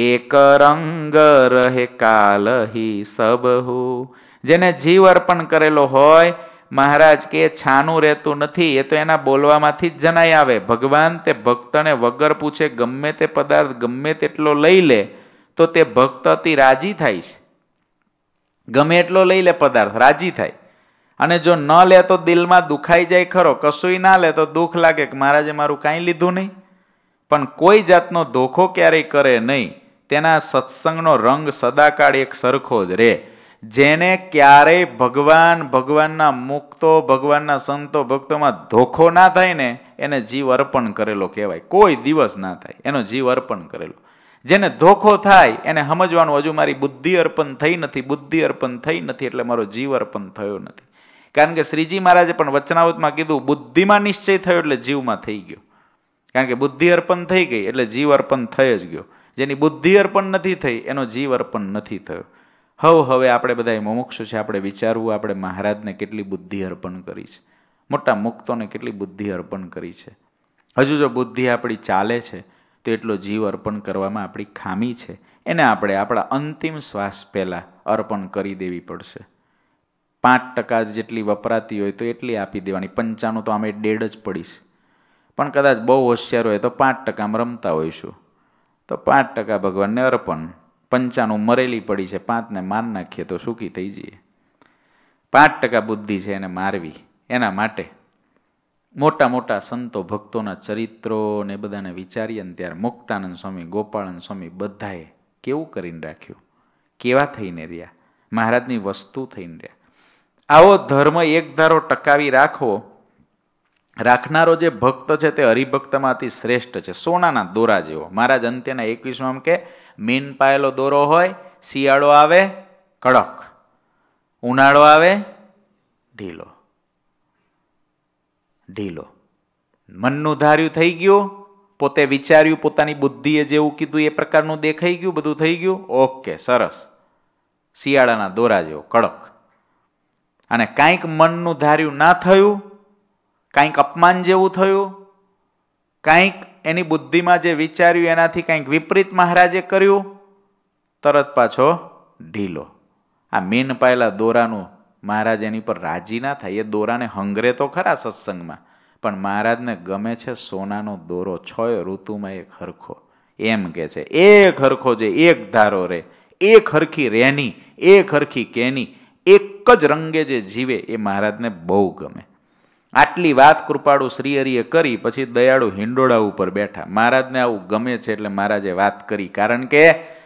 એક રંગ રહે કાલહી સબહુ. જેને જીવ અર્પણ કરેલો હોય, મહારાજ કે છાનું રહેતું નથી, એ તો એના બોલવામાંથી જ જણાઈ આવે. ભગવાન તે ભક્તને વગર પૂછે, ગમે તે પદાર્થ, ગમે તેટલો લઈ લે તો તે ભક્ત અતિ રાજી થાય છે. ગમે એટલો લઈ લે પદાર્થ, રાજી થાય. અને જો ન લે તો દિલમાં દુખાઈ જાય ખરો. કશુંય ના લે તો દુઃખ લાગે કે મહારાજે મારું કાંઈ લીધું નહીં. પણ કોઈ જાતનો ધોખો ક્યારેય કરે નહીં. તેના સત્સંગનો રંગ સદાકાળ એક સરખો જ રહે જેને ક્યારેય ભગવાન, ભગવાનના મુક્તો, ભગવાનના સંતો, ભક્તોમાં ધોખો ના થાય ને, એને જીવ અર્પણ કરેલો કહેવાય. કોઈ દિવસ ના થાય. એનો જીવ અર્પણ કરેલો. જેને ધોખો થાય એને સમજવાનું હજુ મારી બુદ્ધિ અર્પણ થઈ નથી, બુદ્ધિ અર્પણ થઈ નથી એટલે મારો જીવ અર્પણ થયો નથી. કારણ કે શ્રીજી મહારાજે પણ વચનાવતમાં કીધું, બુદ્ધિમાં નિશ્ચય થયો એટલે જીવમાં થઈ ગયો. કારણ કે બુદ્ધિ અર્પણ થઈ ગઈ એટલે જીવ અર્પણ થઈ જ ગયો. જેની બુદ્ધિ અર્પણ નથી થઈ, એનો જીવ અર્પણ નથી થયો. હવ, હવે આપણે બધા મોમોક્ષ છે, આપણે વિચારવું, આપણે મહારાજને કેટલી બુદ્ધિ અર્પણ કરી છે. મોટા મુક્તોને કેટલી બુદ્ધિ અર્પણ કરી છે. હજુ જો બુદ્ધિ આપણી ચાલે છે તો એટલો જીવ અર્પણ કરવામાં આપણી ખામી છે. એને આપણે આપણા અંતિમ શ્વાસ પહેલાં અર્પણ કરી દેવી પડશે. પાંચ ટકા જેટલી વપરાતી હોય તો એટલી આપી દેવાની. પંચાણું તો અમે ડેડ જ પડીશ પણ કદાચ બહુ હોશિયાર હોય તો પાંચ ટકામાં રમતા હોઈશું. તો પાંચ ટકા ભગવાનને અર્પણ. પંચાણું મરેલી પડી છે, પાંચને માર નાખીએ તો સુખી થઈ જઈએ. પાંચ ટકા બુદ્ધિ છે એને મારવી. એના માટે મોટા મોટા સંતો ભક્તોના ચરિત્રો ને બધાને વિચારીએ અને ત્યારે મુક્તાનંદ સ્વામી ગોપાળન સ્વામી બધાએ કેવું કરીને રાખ્યું? કેવા થઈને રહ્યા? મહારાજની વસ્તુ થઈને રહ્યા. આવો ધર્મ એક ધારો ટકાવી રાખવો. રાખનારો જે ભક્ત છે તે હરિભક્તમાંથી શ્રેષ્ઠ છે. સોનાના દોરા જેવો. મહારાજ અંત્યના એકવીસમાં કે, મીન પાયેલો દોરો હોય, શિયાળો આવે, કડક. ઉનાળો આવે, ઢીલો. ઢીલો. મનનું ધાર્યું થઈ ગયું, પોતે વિચાર્યું પોતાની બુદ્ધિએ જેવું કીધું એ પ્રકારનું દેખાઈ ગયું, બધું થઈ ગયું. ઓકે, સરસ. શિયાળાના દોરા જેવો, કડક. અને કાંઈક મનનું ધાર્યું ના થયું, કાંઈક અપમાન જેવું થયું, કાંઈક એની બુદ્ધિમાં જે વિચાર્યું એનાથી કંઈક વિપરીત મહારાજે કર્યું, તરત પાછો ઢીલો. આ મીન પાયેલા દોરાનું મહારાજ એની પર રાજી ના થાય, એ દોરાને હંગરે તો ખરા સત્સંગમાં, પણ મહારાજને ગમે છે સોનાનો દોરો છ ઋતુમાં એક હરખો. એમ કે છે, એક હરખો જે એક ધારો રે, એક હરખી રેની, એક હરખી કેની, એક જ રંગે જે જીવે એ મહારાજને બહુ ગમે. આટલી વાત કૃપાળુ શ્રીહરિએ કરી, પછી દયાળુ હિંડોળા ઉપર બેઠા. મહારાજને આવું ગમે છે એટલે મહારાજે વાત કરી, કારણ કે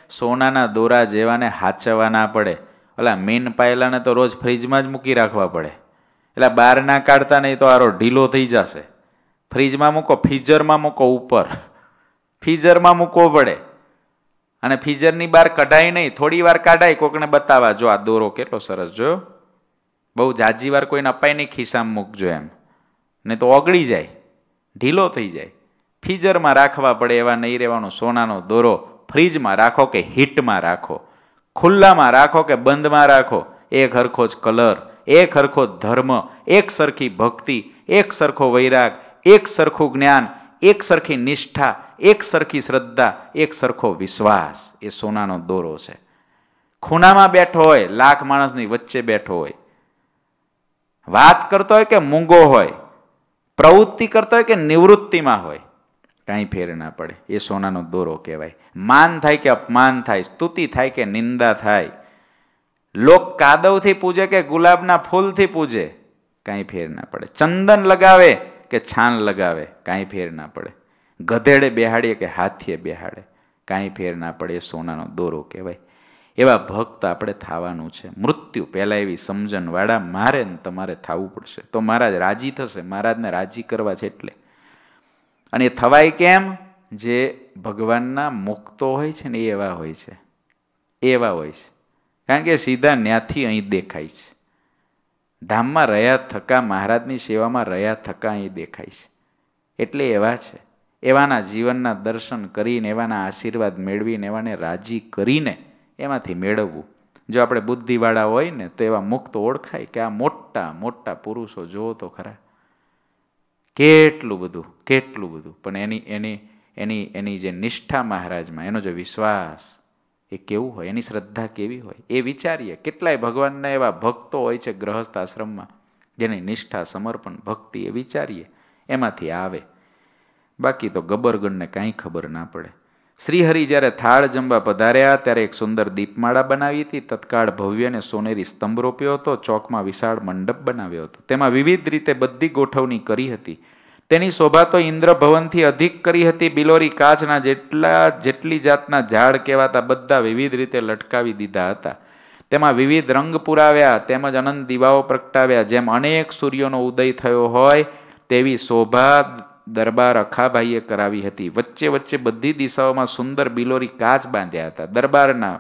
સોનાના દોરા જેવાને હાચવવા ના પડે. ઓલા મેન પાયલાને તો રોજ ફ્રીજમાં જ મૂકી રાખવા પડે. એટલે બહાર ના કાઢતા નહીં તો આરો ઢીલો થઈ જશે. ફ્રીજમાં મૂકો ફીઝરમાં મૂકો ઉપર. ફીઝરમાં મૂકવો પડે. અને ફીઝરની બહાર કઢાય નહીં, થોડી વાર કાઢાય, કોકને બતાવવા જો આ દોરો કેટલો સરસ જોયો બહુ જાજી વાર કોઈને અપાય નહીં, ખિસ્સામાં મૂકજો એમ. ને તો ઓગળી જાય, ઢીલો થઈ જાય. ફ્રીઝરમાં રાખવા પડે એવા નહીં રહેવાનું સોનાનો દોરો. ફ્રીજમાં રાખો કે હીટમાં રાખો. ખુલ્લામાં રાખો કે બંધમાં રાખો? એક હરખો જ કલર, એક હરખો ધર્મ, એક સરખી ભક્તિ, એક સરખો વૈરાગ, એક સરખું જ્ઞાન, એક સરખી નિષ્ઠા, એક સરખી શ્રદ્ધા, એક સરખો વિશ્વાસ. એ સોનાનો દોરો છે. ખૂણામાં બેઠો હોય, લાખ માણસની વચ્ચે બેઠો હોય. વાત કરતો હોય કે મૂંગો હોય, પ્રવૃત્તિ કરતો હોય કે નિવૃત્તિમાં હોય? કાંઈ ફેર ના પડે. એ સોનાનો દોરો કહેવાય. માન થાય કે અપમાન થાય, સ્તુતિ થાય કે નિંદા થાય. લોક કાદવથી પૂજે કે ગુલાબના ફૂલથી પૂજે? કાંઈ ફેર ના પડે. ચંદન લગાવે કે છાન લગાવે? કાંઈ ફેર ના પડે. ગધેડે બેહાડીએ કે હાથીએ બેહાડે? કાંઈ ફેર ના પડે એ સોનાનો દોરો કહેવાય. એવા ભક્ત આપણે થવાનું છે. મૃત્યુ પહેલાં એવી સમજણવાળા મારે ને તમારે થવું પડશે. તો મહારાજ રાજી થશે. મહારાજને રાજી કરવા છે એટલે. અને એ થવાય કેમ? જે ભગવાનના મુક્તો હોય છે ને એવા હોય છે. એવા હોય છે. કારણ કે સીધા ન્યાથી અહીં દેખાય છે. ધામમાં રહ્યા થકા, મહારાજની સેવામાં રહ્યા થકા અહીં દેખાય છે. એટલે એવા છે. એવાના જીવનના દર્શન કરીને, એવાના આશીર્વાદ મેળવીને, એવાને રાજી કરીને એમાંથી મેળવવું. જો આપણે બુદ્ધિવાળા હોય ને, તો એવા મુક્ત ઓળખાય કે આ મોટા મોટા પુરુષો જુઓ તો ખરા. કેટલું બધું કેટલું બધું. પણ એની એની એની એની જે નિષ્ઠા મહારાજમાં, એનો જે વિશ્વાસ, એ કેવું હોય? એની શ્રદ્ધા કેવી હોય? એ વિચારીએ. કેટલાય ભગવાનના એવા ભક્તો હોય છે ગ્રહસ્થ આશ્રમમાં, જેની નિષ્ઠા, સમર્પણ, ભક્તિ એ વિચારીએ. એમાંથી આવે. બાકી તો ગબરગણને કાંઈ ખબર ના પડે. શ્રીહરિ જ્યારે થાળ જમવા પધાર્યા, ત્યારે એક સુંદર દીપમાળા બનાવી હતી. તત્કાળ ભવ્ય અને સોનેરી સ્તંભ રોપ્યો હતો. ચોકમાં વિશાળ મંડપ બનાવ્યો હતો. તેમાં વિવિધ રીતે બધી ગોઠવણી કરી હતી. તેની શોભા તો ઇન્દ્રભવનથી અધિક કરી હતી. બિલોરી કાચના જેટલા, જેટલી જાતના ઝાડ કહેવાતા બધા વિવિધ રીતે લટકાવી દીધા હતા. તેમાં વિવિધ રંગ પુરાવ્યા, તેમજ અનંત દીવાઓ પ્રગટાવ્યા. જેમ અનેક સૂર્યોનો ઉદય થયો હોય, તેવી શોભા દરબાર અખાભાઈએ કરાવી હતી. વચ્ચે વચ્ચે બધી દિશાઓમાં સુંદર બિલોરી કાચ બાંધ્યા હતા. દરબારના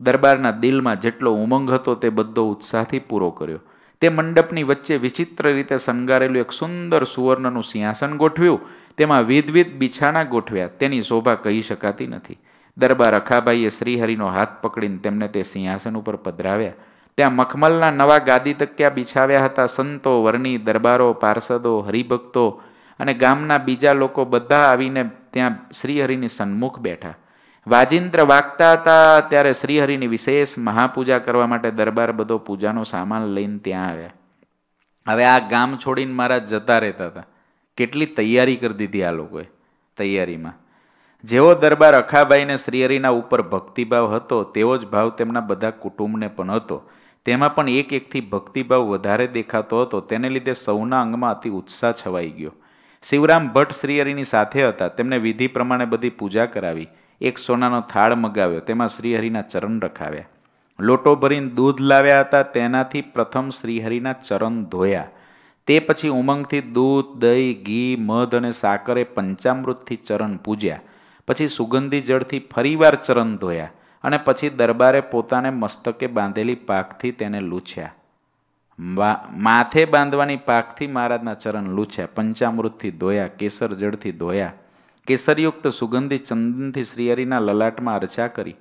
દરબારના દિલમાં જેટલો ઉમંગ હતો તે બધો ઉત્સાહથી પૂરો કર્યો. તે મંડપની વચ્ચે વિચિત્ર રીતે શણગારેલું એક સુંદર સુવર્ણનું સિંહાસન ગોઠવ્યું. તેમાં વિધવિધ બિછાણા ગોઠવ્યા. તેની શોભા કહી શકાતી નથી. દરબાર અખાભાઈએ શ્રીહરિનો હાથ પકડીને તેમને તે સિંહાસન ઉપર પધરાવ્યા. ત્યાં મખમલના નવા ગાદી તક્યા બિછાવ્યા હતા. સંતો, વર્ણી, દરબારો, પાર્ષદો, હરિભક્તો અને ગામના બીજા લોકો બધા આવીને ત્યાં શ્રીહરિની સન્મુખ બેઠા. વાજિંત્ર વાગતા હતા ત્યારે શ્રીહરિની વિશેષ મહાપૂજા કરવા માટે દરબાર બધો પૂજાનો સામાન લઈને ત્યાં આવ્યા. હવે આ ગામ છોડીને મારા જતા રહેતા હતા. કેટલી તૈયારી કરી દીધી આ લોકોએ તૈયારીમાં. જેવો દરબાર અખાભાઈને શ્રીહરિના ઉપર ભક્તિભાવ હતો, તેવો જ ભાવ તેમના બધા કુટુંબને પણ હતો. તેમાં પણ એક એકથી ભક્તિભાવ વધારે દેખાતો હતો. તેને લીધે સૌના અંગમાં અતિ ઉત્સાહ છવાઈ ગયો. શિવરામ ભટ્ટ શ્રીહરિની સાથે હતા. તેમને વિધિ પ્રમાણે બધી પૂજા કરાવી. એક સોનાનો થાળ મગાવ્યો. તેમાં શ્રીહરિના ચરણ રખાવ્યા. લોટો ભરીને દૂધ લાવ્યા હતા. તેનાથી પ્રથમ શ્રીહરિના ચરણ ધોયા. તે પછી ઉમંગથી દૂધ, દહીં, ઘી, મધ અને સાકરે પંચામૃતથી ચરણ પૂજ્યા. પછી સુગંધી જળથી ફરીવાર ચરણ ધોયા અને પછી દરબારે પોતાને મસ્તકે બાંધેલી પાકથી તેને લૂછ્યા. માથે બાંધવાની પાકથી મહારાજના ચરણ લૂછ્યા, પંચામૃતથી ધોયા, કેસર જળથી ધોયા, કેસરયુક્ત સુગંધી ચંદનથી શ્રીહરિના લલાટમાં અર્ચા કરી.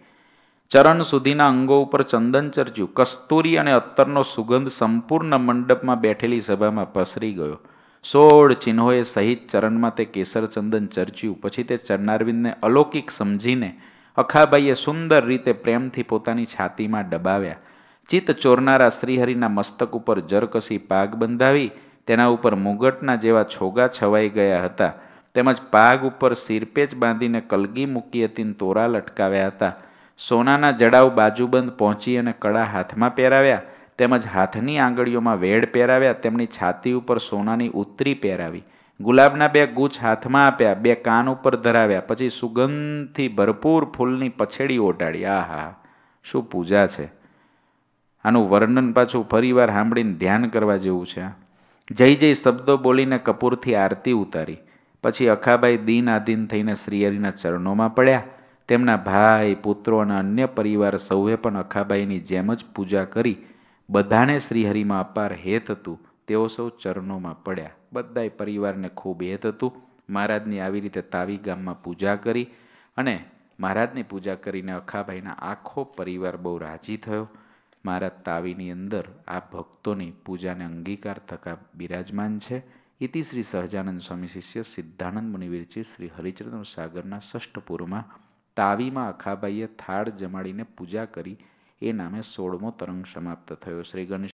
ચરણ સુધીના અંગો ઉપર ચંદન ચર્ચ્યું. કસ્તુરી અને અત્તરનો સુગંધ સંપૂર્ણ મંડપમાં બેઠેલી સભામાં પસરી ગયો. સોળ ચિહ્નોએ સહિત ચરણમાં તે કેસર ચંદન ચર્ચ્યું. પછી તે ચરણારવિંદને અલૌકિક સમજીને અખાબાઈએ સુંદર રીતે પ્રેમથી પોતાની છાતીમાં દબાવ્યા ચિત્ત ચોરનારા શ્રીહરિના મસ્તક ઉપર જરકસી પાગ બંધાવી તેના ઉપર મુગટના જેવા છોગા છવાઈ ગયા હતા. તેમજ પાગ ઉપર સિરપેચ બાંધીને કલગી મૂકી હતી તોરા લટકાવ્યા હતા. સોનાના જડાવ બાજુબંધ પહોંચી અને કડા હાથમાં પહેરાવ્યા. તેમજ હાથની આંગળીઓમાં વેડ પહેરાવ્યા. તેમની છાતી ઉપર સોનાની ઉતરી પહેરાવી. ગુલાબના બે ગુચ્છ હાથમાં આપ્યા. બે કાન ઉપર ધરાવ્યા. પછી સુગંધથી ભરપૂર ફૂલની પછેડી ઓટાડી આહા, શું પૂજા છે. આનું વર્ણન પાછું ફરીવાર સાંભળીને ધ્યાન કરવા જેવું છે. જય જય શબ્દો બોલીને કપૂરથી આરતી ઉતારી. પછી અખાબાઈ દિન આધીન થઈને શ્રીહરિના ચરણોમાં પડ્યા. તેમના ભાઈ, પુત્રો અને અન્ય પરિવાર સૌએ પણ અખાબાઈની જેમ જ પૂજા કરી. બધાને શ્રીહરિમાં અપાર હેત હતું. તેઓ સૌ ચરણોમાં પડ્યા. બધાય પરિવારને ખૂબ હેત હતું. મહારાજની આવી રીતે તાવી ગામમાં પૂજા કરી અને મહારાજની પૂજા કરીને અખાભાઈના આખો પરિવાર બહુ રાજી થયો. મહારાજ તાવીની અંદર આ ભક્તોની પૂજાને અંગીકાર થકા બિરાજમાન છે. ઇતિ શ્રી સહજાનંદ સ્વામી શિષ્ય સિદ્ધાનંદ મુનિવિરચિત શ્રી હરિચંદ્ર સાગરના ષષ્ઠ ષષ્ઠપુરમાં તાવીમાં અખાબાઈએ થાળ જમાડીને પૂજા કરી. એ નામે સોળમો તરંગ સમાપ્ત થયો. શ્રી ગણેશ